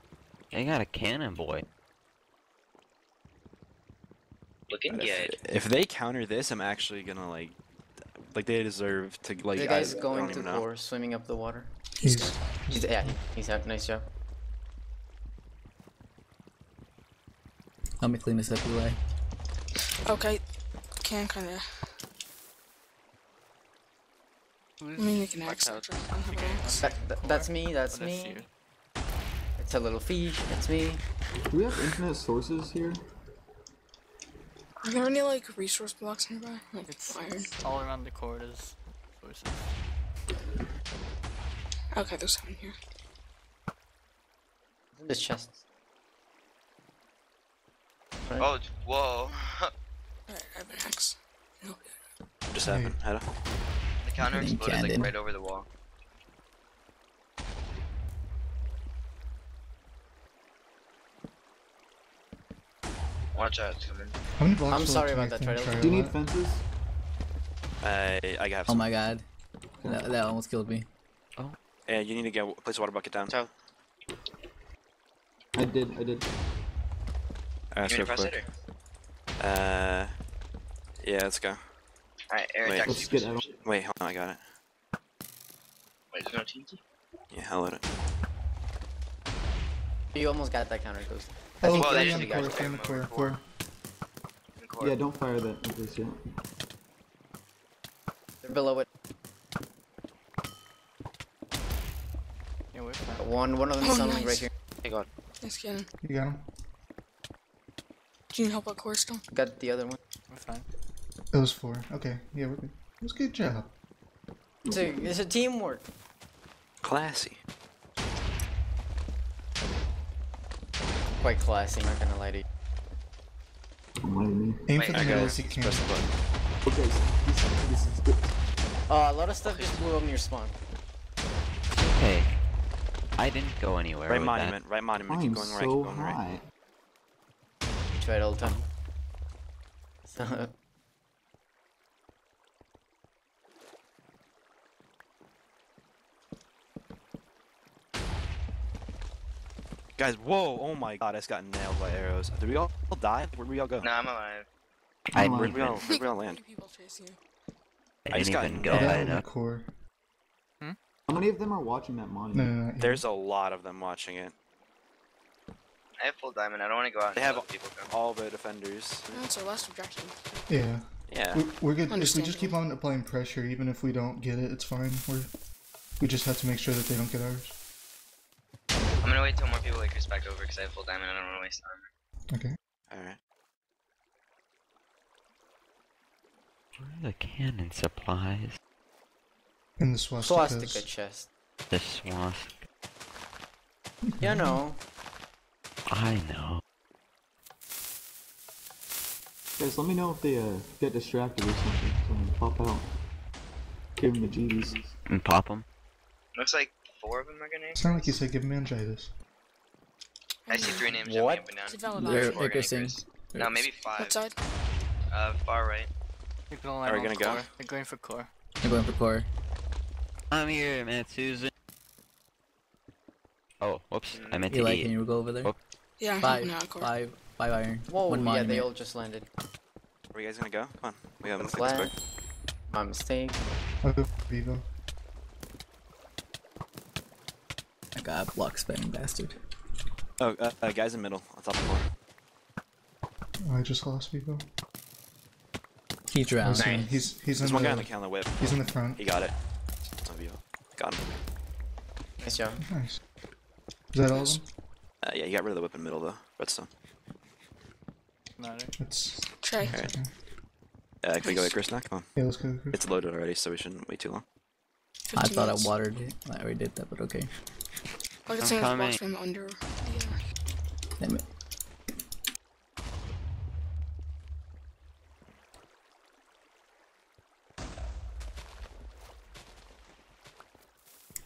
They got a cannon, boy. Looking But good. If, if they counter this, I'm actually gonna like, like they deserve to like. the guy's I going don't to even know. core, swimming up the water. he's, He's- dead. He's yeah, he's out. Nice job. Let me clean this up, Eli. Okay, can kind of. I mean, we can fucked axe. I out? don't have an Okay, axe. That, that, that's me. That's Oh, me. you. It's a little fish. That's me. Do we have infinite sources here? Are there any like resource blocks nearby? Like It's, iron. all around the corridors. Sources. Okay, there's some here. This chest. Right. Oh, it's- whoa. Alright, I have an axe. No. Just Hey. happened. Head. The counter Getting exploded like right over the wall. Watch out, it's coming. How many blocks I'm sorry about that, them to Turtle. try Do you need fences? I I have Oh some. my god. That, that almost killed me. Oh. And you need to get place a water bucket down. So, I did, I did. Alright, you so wanna press quick. it or? Uh, yeah, let's go. Alright, Aaron, Wait. Jack, Let's get out. Wait, hold on, I got it. Wait, there's no TNT? Yeah, hell with it. You almost got that counter ghost. Oh, Well, well, they just got core, stay on the them core, core. Core. Yeah, don't fire that at least yet. They're below it. Yeah, we're fine. One, one of them Oh, tunneling nice. right here. Hey, God. Nice cannon. You got him? Do you help out core still? Got the other one. We're fine. It was four. Okay, yeah, we're good. It was a good job. It's a, it's a teamwork. Classy. Quite classy. Not gonna lie to you. Don't lie to me. Aim Wait, for the I middle as you can. Press the button. Okay, so this, this is good. Uh, a lot of stuff just blew up near spawn. Okay. I didn't go anywhere Right with monument, right monument. I'm Keep going right, so keep going right. high. We tried all the time. So, Guys, whoa! Oh my god, I just got nailed by arrows. Did we all die? Where'd we all go? Nah, I'm alive. I I'm Where'd didn't we all, where'd we all land? Three people chasing you. I I just got even go nailed. high in the enough. core. Hmm? How many of them are watching that No, monument? no, no. There's a lot of them watching it. I have full diamond. I don't want to go out They and have people come. all the defenders. That's our last objective. Yeah. Yeah. We're, we're good. If we just keep on applying pressure, even if we don't get it, it's fine. We're, we just have to make sure that they don't get ours. I'm gonna wait till more people like back over because I have full diamond. I don't want to waste time. Okay. Alright. Where are the cannon supplies? In the swastikas. swastika chest. The swastika. You know. I know. Guys, let me know if they uh, get distracted or something, so I can pop out. Give them the GDs. And pop them. Looks like four of them are gonna. Sound like you said give meningitis. I see three names What? jumping up It's a and valid down. They're option. Four interesting. Ganakers. No, maybe five. What side? Uh, far right. People don't Are we gonna go? core. They're going for core. I'm going for core. I'm here, man, Susan. Oh, whoops. I meant to Eli, eat. can you go over there? Yeah, I'm Five, helping out at core. five, five iron. Whoa, one yeah, monument. they all just landed. Where are you guys gonna go? Come on. We have let's get this quick. My mistake. I'll go Vivo. I got a block spinning bastard. Oh, uh, uh, guys in middle, on top of the floor. I just lost Vivo. He drowned. Nice. He's he's in There's the, one guy on the counter whip. he's in the front. He got it. W. Got him. Nice job. Nice. Is that all of them? Uh, yeah, you got rid of the whip in the middle though. Redstone. Matter. Let's. Try. Alright. Uh, can we go Icarus now? Come on. Yeah, let's go. Chris. It's loaded already, so we shouldn't wait too long. I 15 thought I watered it. I already did that, but okay. I'll get I'm some of the coming. blocks from under. Yeah. Damn it.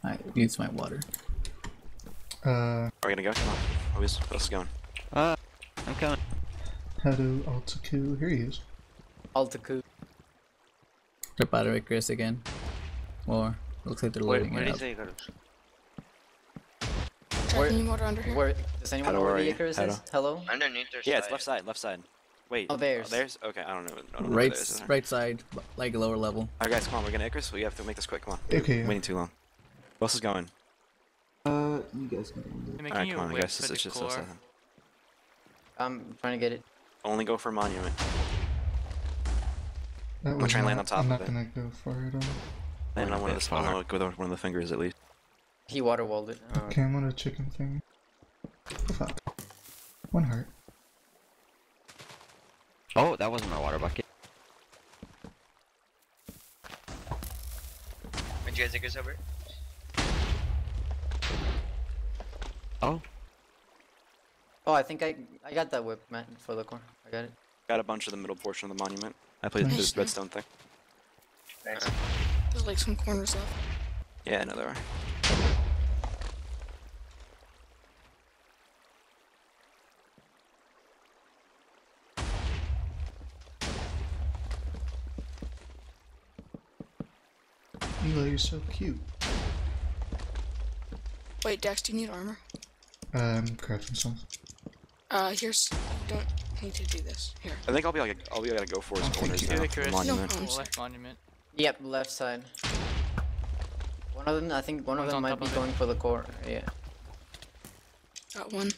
I use my water. Uh, Are we gonna go? Come on. Who's who else is going? Ah, I'm coming. how do Altaku? Here he is. Altaku. Rip out of Icarus again. Or looks like they're loading where it did up. you say you got? Where- water under here. Where does anyone How know do where I- the Icarus how is? do- Hello? Underneath their Yeah, it's left side. Left side. Wait. Oh, there's. There's. Okay, I don't know. I don't know Right, where theirs is. right side, like lower level. Alright, guys, come on. We're gonna Icarus. We have to make this quick. Come on. Okay. yeah. Waiting too long. Who else is going? Uh, you guys can go. They're Alright, come on. I whip guess for it's just core. us. I'm trying to get it. Only go for monument. That gonna was try and land on top I'm not gonna go for it. Um, Land on one of bit the far. no, go with one of the fingers at least. He water walled it. Oh, okay, I'm on a chicken thing. Oh, fuck. One heart. Oh, that wasn't my water bucket. When'd you guys take us over? Oh, Oh, I think I I got that whip, Matt, for the core. I got it. Got a bunch of the middle portion of the monument. I played Nice. the redstone thing. Nice. There's like some corners left. Yeah, no, there are. Eli, you're so cute. Wait, Dex, do you need armor? Um, crafting some. Uh, here's. You don't need to do this. Here. I think I'll be like all we gotta go for is thank corners you. now. Icarus. Monument. No. Left monument. Yep, left side. One of them, I think one of them on might be of it. going for the core. Yeah. Got one.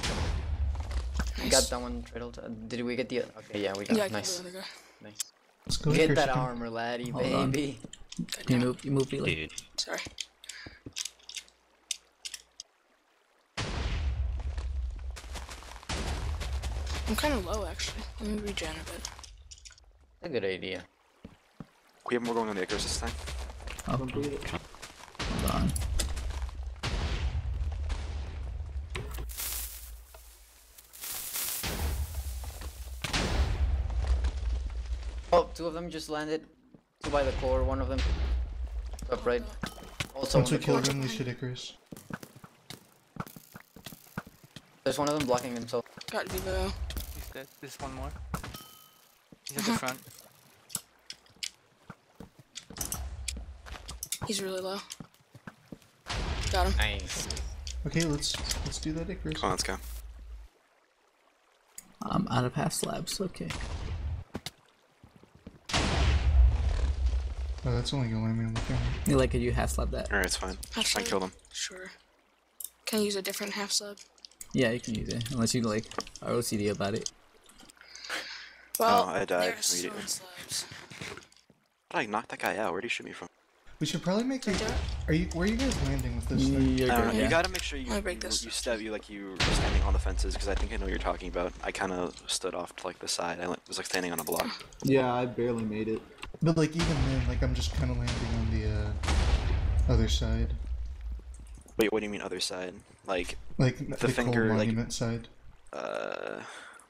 We Nice. got that one riddled. Uh, did we get the? Okay, yeah, we got. Yeah, I nice. the other guy. Nice. Let's go. Get that armor, laddie, Hold baby. Good You now. move, you move, Eli. dude. Sorry. I'm kind of low actually. Let me regen a bit. A good idea. We have more going on the Icarus this time. Oh, hold on. Oh, two of them just landed. Two by the core. One of them up right. Also, Once on we the kill core. them, we should Icarus. There's one of them blocking himself. Got Vivo. He's dead. There's one more. He's at the front. He's really low. Got him. Nice. Okay, let's let's do that Icarus. Come on, let's go. I'm out of half slabs. Okay. Oh, that's only gonna land me on the camera. Eli, could you half slab that? Alright, it's fine. Half Try and slab? kill them. Sure. Can I use a different half slab? Yeah, you can use it unless you like are OCD about it. Well, Oh, I died immediately. slabs. I knocked that guy out? Where did he shoot me from? We should probably make Right it. there. Are you? Where are you guys landing with this thing? You're I don't know. yeah. You gotta make sure you I'll break you, this. you step you like you were standing on the fences because I think I know what you're talking about. I kind of stood off to like the side. I was like standing on a block. Yeah, I barely made it. But like even then, like I'm just kind of landing on the uh, other side, Wait, what do you mean other side? Like, like n- The the, finger, coal like- monument side. uh,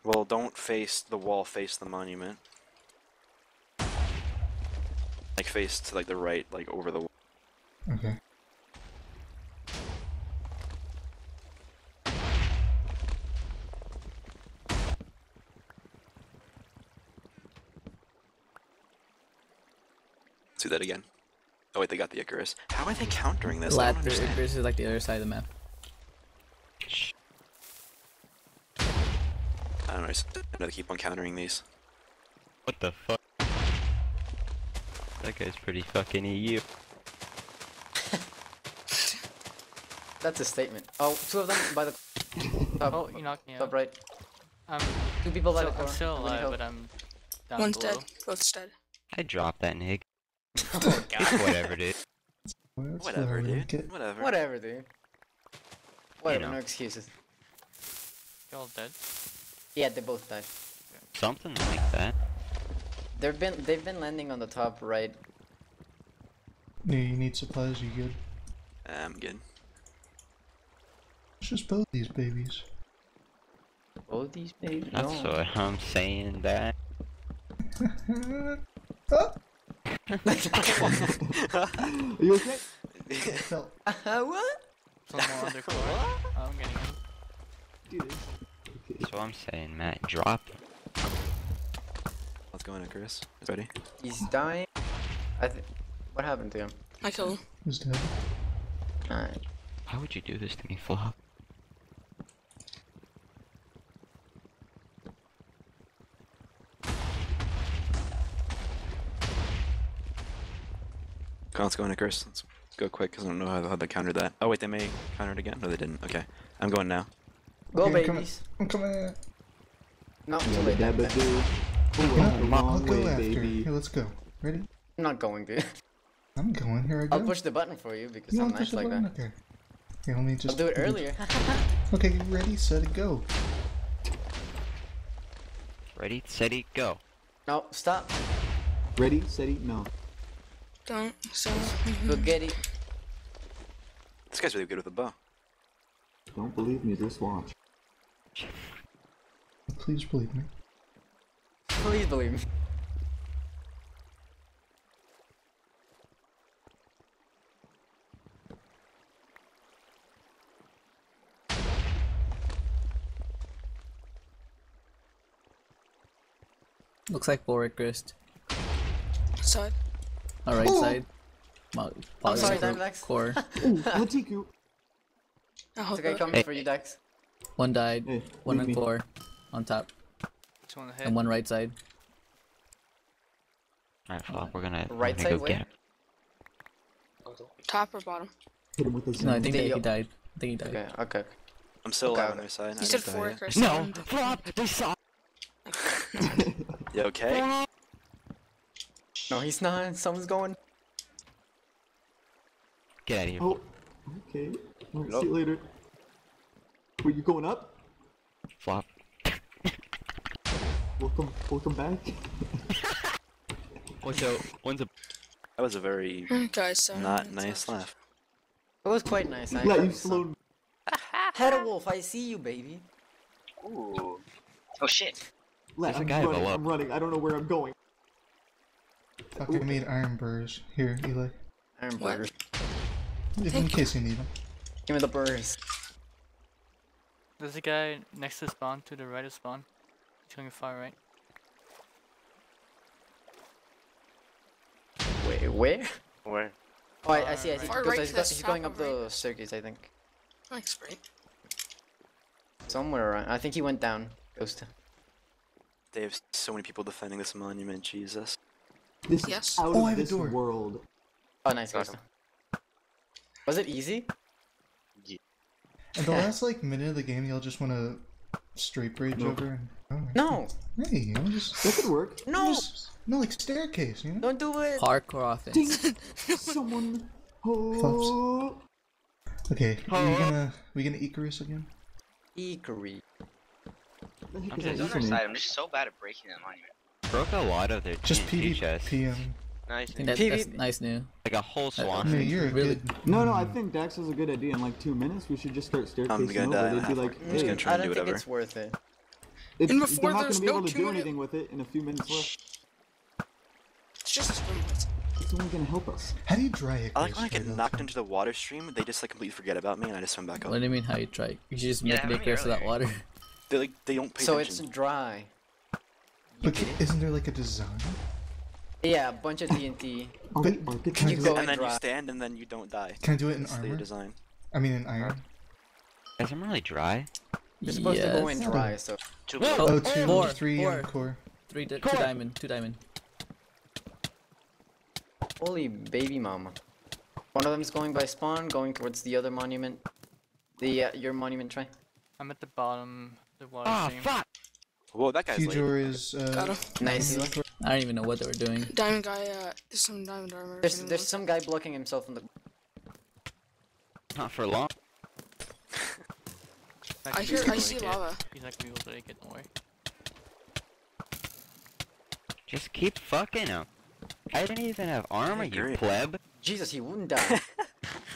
well, don't face the wall. Face the monument. Like face to like the right, like over the. wall. Okay. Let's do that again. Oh wait, they got the Icarus. How are they countering this? I Lat don't understand. Icarus is like the other side of the map. I don't know. I just- I know they keep on countering these. What the fuck? That guy's pretty fucking EU. That's a statement. Oh, two of them by the top, Oh, you knocked me top out. right. I'm Two people by still, the core. I'm still alive, but I'm down One's below. dead. Both's dead. I dropped that nig. Oh god. Whatever, dude. Whatever, dude. Whatever. Whatever, dude. Whatever, know. no excuses. You're all dead. Yeah, they both died. Something like that. They've been they've been landing on the top right. Yeah, you need supplies, you good? I'm good. Let's just both these babies. Both these babies. That's no. what I'm saying. That. oh, Are you okay? I. Uh, what? Some more undercore. Oh, I'm getting him. Dude, That's what I'm saying, Matt. Drop. What's going on, Chris. Is ready? He's dying. I th- What happened to him? I kill him. Who's dead? Alright. How would you do this to me, Flop? Come on, let's go in, Chris. Let's go quick because I don't know how, how they countered that. Oh wait, they may counter it again. No, they didn't. Okay, I'm going now. Go Okay, I'm coming. babies. I'm coming. No, too Yeah, late. that I'm, but dude. Ooh, Yeah, I'm the I'll go way, after. baby. Here, let's go. Ready? I'm not going to. I'm going. Here I go. I'll push the button for you because you I'm want to push nice the like button? that. Okay. Here, let me I'll just. do it earlier. Okay, ready, set, go. Ready, steady, go. no, stop. Ready, steady, no. Don't. So. Go get it. This guy's really good with a bow. Don't believe me, just watch. Please believe me. Please believe me. Looks like forward crest. Side. All right Oh. side. Ma- I'm sorry, polygon Diamondbacks. core. Ooh, Latiku. I It's hope okay, not. coming for you, Dex. One died. Hey, One leave in me. core. On top. Just one hit. And one right side. Alright, Flop, we're gonna, we're Right gonna go side, get where? him. Top or bottom? Hit him with his No, I think Did he died. I think he died. Okay, okay. I'm still Okay. alive on their side. I You said didn't four. Chris. No! Flop! They saw! You okay? No, he's not. Someone's going. Get out of here. Oh, okay. Alright, see you later. Were you going up? Flop. Welcome, welcome back. Watch out. One's a. That was a very Guys, so. not nice laugh. It was quite nice. I Glad you enjoyed the slowed. Head Wolf, I see you, baby. Ooh. Oh shit. Lad, There's a I'm guy running. I'm running. I don't know where I'm going. Fuck, I made iron burrs. Here, Eli. Iron What? burgers. In, in case you need them. Give me the burgers. There's a guy next to spawn, to the right of spawn. He's going far right. Wait, where? Where? Oh, I, I see, I see. Far right he's, to he's going up right. the staircase, I think. Thanks, right. Somewhere around. I think he went down. Ghost. They have so many people defending this monument. Jesus. This Yes. is out Oh, of this door. world. Oh, nice, Got Ghost. Was it easy? In the last like minute of the game, y'all just want to straight bridge No. over and. Oh, No! Hey, you know, just, That could work. No! just no like staircase, you know. Don't do it! Parkour offense. Ding! Someone. Oh. Okay, we gonna we gonna Icarus again? Ikari. The heck I'm just- On our username? side, I'm just so bad at breaking that monument. Broke a lot of their Just TNT chests. PvP. Nice. I think that, that's nice new. Like a whole I swan. mean, you're Really- good. No, no, I think Dax has a good idea. In like two minutes, we should just start staircasing gonna over. die They'd be halfway. like, I'm just hey, gonna try I and don't do think whatever. it's worth it. it's, And they're before not gonna be able no to do anything with it in a few minutes left. It's just a swim. It's only gonna help us. How do you dry Icarus? I like when I get knocked into the water stream. They just like completely forget about me, and I just swim back up. What do you mean how you try? You just Yeah, make how it many clear to that water. They like they don't pay So it's attention. dry. But isn't there like a design? Yeah, a bunch of TNT. Are we But- architects? Can You I, go do, and then you stand, and then you don't die. can I do it in It's the armor? design. I mean in iron. Guys, I'm really dry. You're supposed to go in dry, so. Two Oh, Oh, two, four, three four. on core. Three, di- two diamond, two diamond. Holy baby mama. One of them's going by spawn, going towards the other monument. The, uh, your monument, try. I'm at the bottom, the water Ah, stream. fuck! Whoa, that guy's late. Fujor is. Got Uh, him. Nice. on the core. I don't even know what they were doing. Diamond guy, uh, there's some diamond armor. There's there's some guy blocking himself in the. Not for long. I hear- I see lava. He's not gonna be able to make it, don't. Just keep fucking him. I didn't even have armor, you agree. pleb. Jesus, he wouldn't die.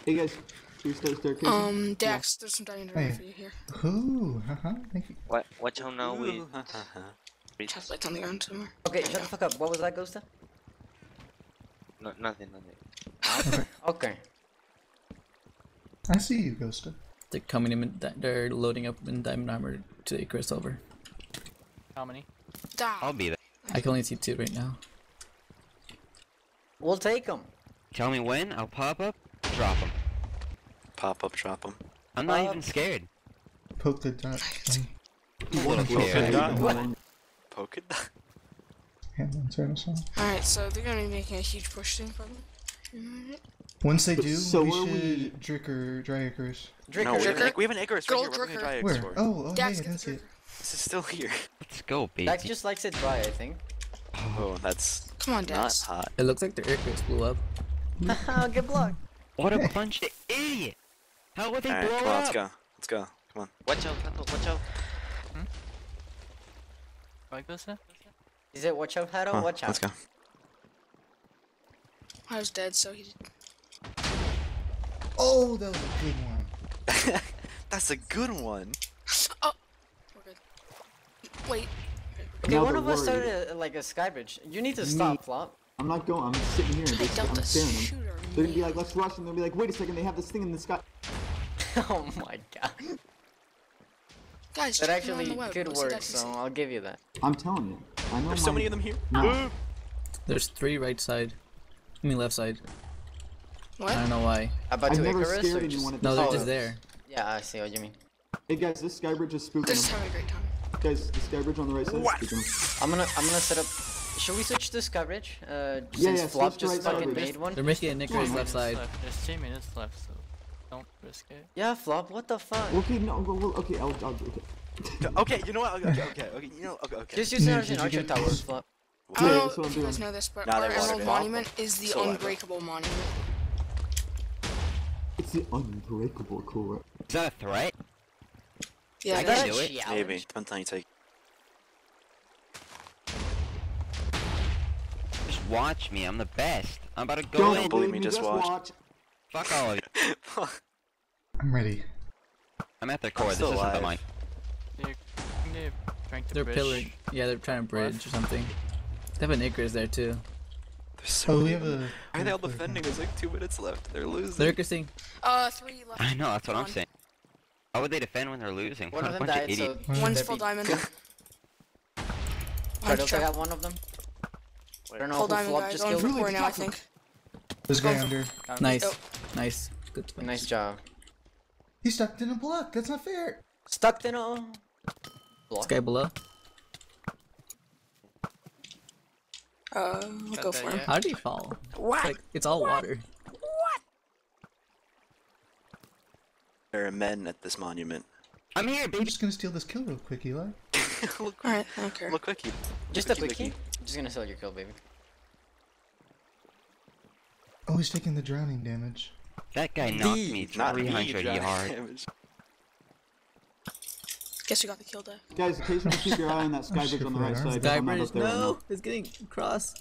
Hey guys, should we start staircase? Um, Dax, there's some diamond armor Hey. for you here. Ooh, haha, thank you. What? What y'all know? We Ooh, ha, ha, ha. On the ground somewhere. okay, shut the fuck up. What was that, Ghosta? no, nothing, nothing. Okay. I see you, Ghosta. They're coming in. They're loading up in diamond armor to take Chris over. How many? Die. I'll be there. I can only see two right now. We'll take them. Tell me when, I'll pop up, drop him. Pop up, drop them. I'm not even scared. Poke the dot. I'm a little scared. Poke it. hand on turtle song. Alright, so they're gonna be making a huge push soon, probably. Alright. Once they do, So we should we- Dricker, dry Icarus. Dricker, no, we have, Dricker? an, we have an Icarus right Girl here. We're gonna Dricker. Where? Icarus. Oh, oh, Dax, hey, get that's the it. This is still here. Let's go, baby. Dax just likes it dry, I think. Oh, that's Come on, not Dax. hot. It looks like the Icarus blew up. Oh, Haha, get blocked. What a bunch of idiots! How would they Alright, blow come on, up? let's go. Let's go. Come on. Watch out, Tato, watch out. Hmm? Right, Gusta? Is it watch out, Hado? Come Watch out. Let's go. I was dead, so he. Oh, that was a good one. That's a good one. Oh! We're good. Wait. Okay, Now one they're of us started uh, like a sky bridge. You need to stop, Flop. I'm not going. I'm sitting here and Hey, just, Delta, I'm staring shoot They're gonna be like, let's rush, and they'll be like, wait a second, they have this thing in the sky. oh my god. Guys, That check them on actually the web. could work, so I'll give you that. I'm telling you. I know. There's so many of them here. No. There's three right side. I mean left side. I don't know why. About I've to never Icarus scared or just... at No, they're level. just there. Yeah, I see what you mean. Hey guys, this sky bridge is spooking They're just them. having a great time. Guys, the sky bridge on the right side What? is spooking. I'm gonna I'm gonna set up. Should we switch to sky bridge? Uh, Yeah, since yeah, Flop just right fucking made one. They're making an Icarus Two left side. Left. There's two minutes left, so don't risk it. Yeah, Flop. What the fuck? Okay, no, well, well, okay, I'll, I'll, okay. Okay, you know what? Okay, okay, okay. okay. You know, okay, okay. Just use Nick, an did you archer tower. Flop. I don't know if you guys know this, but Nah, our they Emerald it. Monument is the So what? unbreakable monument. It's the unbreakable core. Is that a threat? Yeah, I can do it. Challenge. Maybe. Depends on how you take. Just watch me, I'm the best. I'm about to go Don't in. believe believe me, me, just just watch. watch. Fuck all of you. I'm ready. I'm at their core, this still isn't the alive. mine. They're, I think they're trying to They're bridge. pillared. Yeah, they're trying to bridge or something. They have an Icarus there too. They're so Oh, we have a. Why are they all defending? There's like two minutes left. They're losing. They're Icarusing. Uh, three left. I know, that's what I'm saying. How would they defend when they're losing? One What of a them bunch of so idiots. One One's that'd full be- diamond. Turtles, I Sure. got one of them. I don't know Full who diamond Flop just going killed. for now, I think. There's a guy under. Nice. Oh. Nice. Good play. Nice job. He's stuck in a block. That's not fair. Stuck in a This block. guy below. Uh, I'll go for him. yet? How did he fall? What? It's like it's all water. What? There are men at this monument. I'm here, I'm baby. just gonna steal this kill real quick, Eli. look, Alright, I don't care. look, quickie. Just a Quickie, quickie. Just gonna steal your kill, baby. Oh, he's taking the drowning damage. That guy knocked The- me Not me, 300 driving yard. damage. Guess you got the kill there. Guys, occasionally keep your eye on that sky Oh, bridge on the right right side. Sky bridge. up there right No, now. it's getting cross.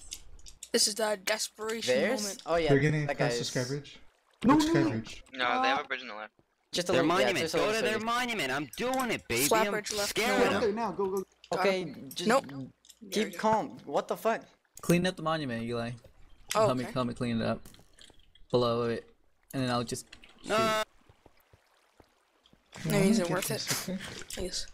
This is the desperation Theirs? moment. Oh yeah. They're getting that across the guy's sky bridge. No, Which no, sky no. bridge? No, they have a bridge on the left. Just a Their little. Yeah, just Go little to their monument. I'm doing it, baby. Flat I'm bridge left, scaring no. Get them. there now. Go, go. Okay, just Nope. Keep calm. What the fuck? Clean up the monument, Eli. Oh, help me, help me clean it up. Below it, and then I'll just. No. That means Yeah, it get worth it. okay. Yes.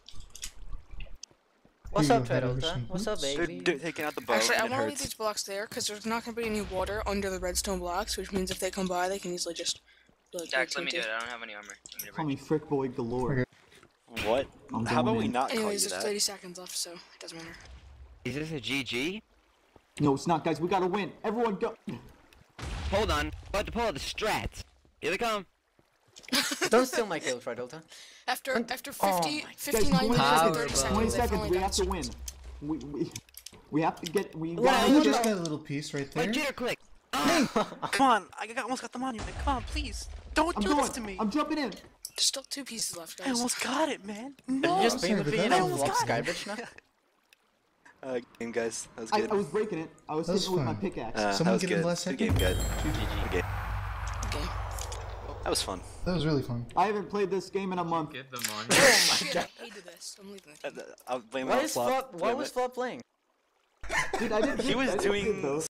What's up, go, head over Tredota? What's up, baby? they're taking out the boat. Actually, I want to leave these blocks there because there's not going to be any water under the redstone blocks, which means if they come by, they can easily just. Be like, Dax, "Here, let me do it. I don't have any armor. Me Call me Frick Boy Galore. What? I'm How about going we in. not call that? Anyways, you there's that? 30 seconds left, so it doesn't matter. Is this a GG? No, it's not, guys. We gotta win. Everyone go. Hold on. About to pull out the strats. Here they come. Don't steal my kill, Tredota. After after Oh 50, my- 59 minutes and 30 seconds, 20 seconds. We have to win. We, we, We have to get. We. Oh, gotta you just got a little piece right there. click. Ah. Come on, I got, almost got the monument. Come on, please. Don't I'm do going. this to me. I'm jumping in. There's still two pieces left, guys. I almost got it, man. Did No. you just bring sorry, the but bean that and was block good. Skybridge now? Uh, game, guys. That was I, good. I was breaking it. I was That was hitting it with my fun. pickaxe. Uh, that Someone was give him good. last Good second. game, good. GG. Good game. Okay. That was fun. That was really fun. I haven't played this game in a month. Get the monument. Oh my god. I hated this. I'm leaving the Uh, game. I'll blame it Why on is Flop. Flop? Why Damn was it. Flop playing? Dude, I didn't. He was I did good, doing though.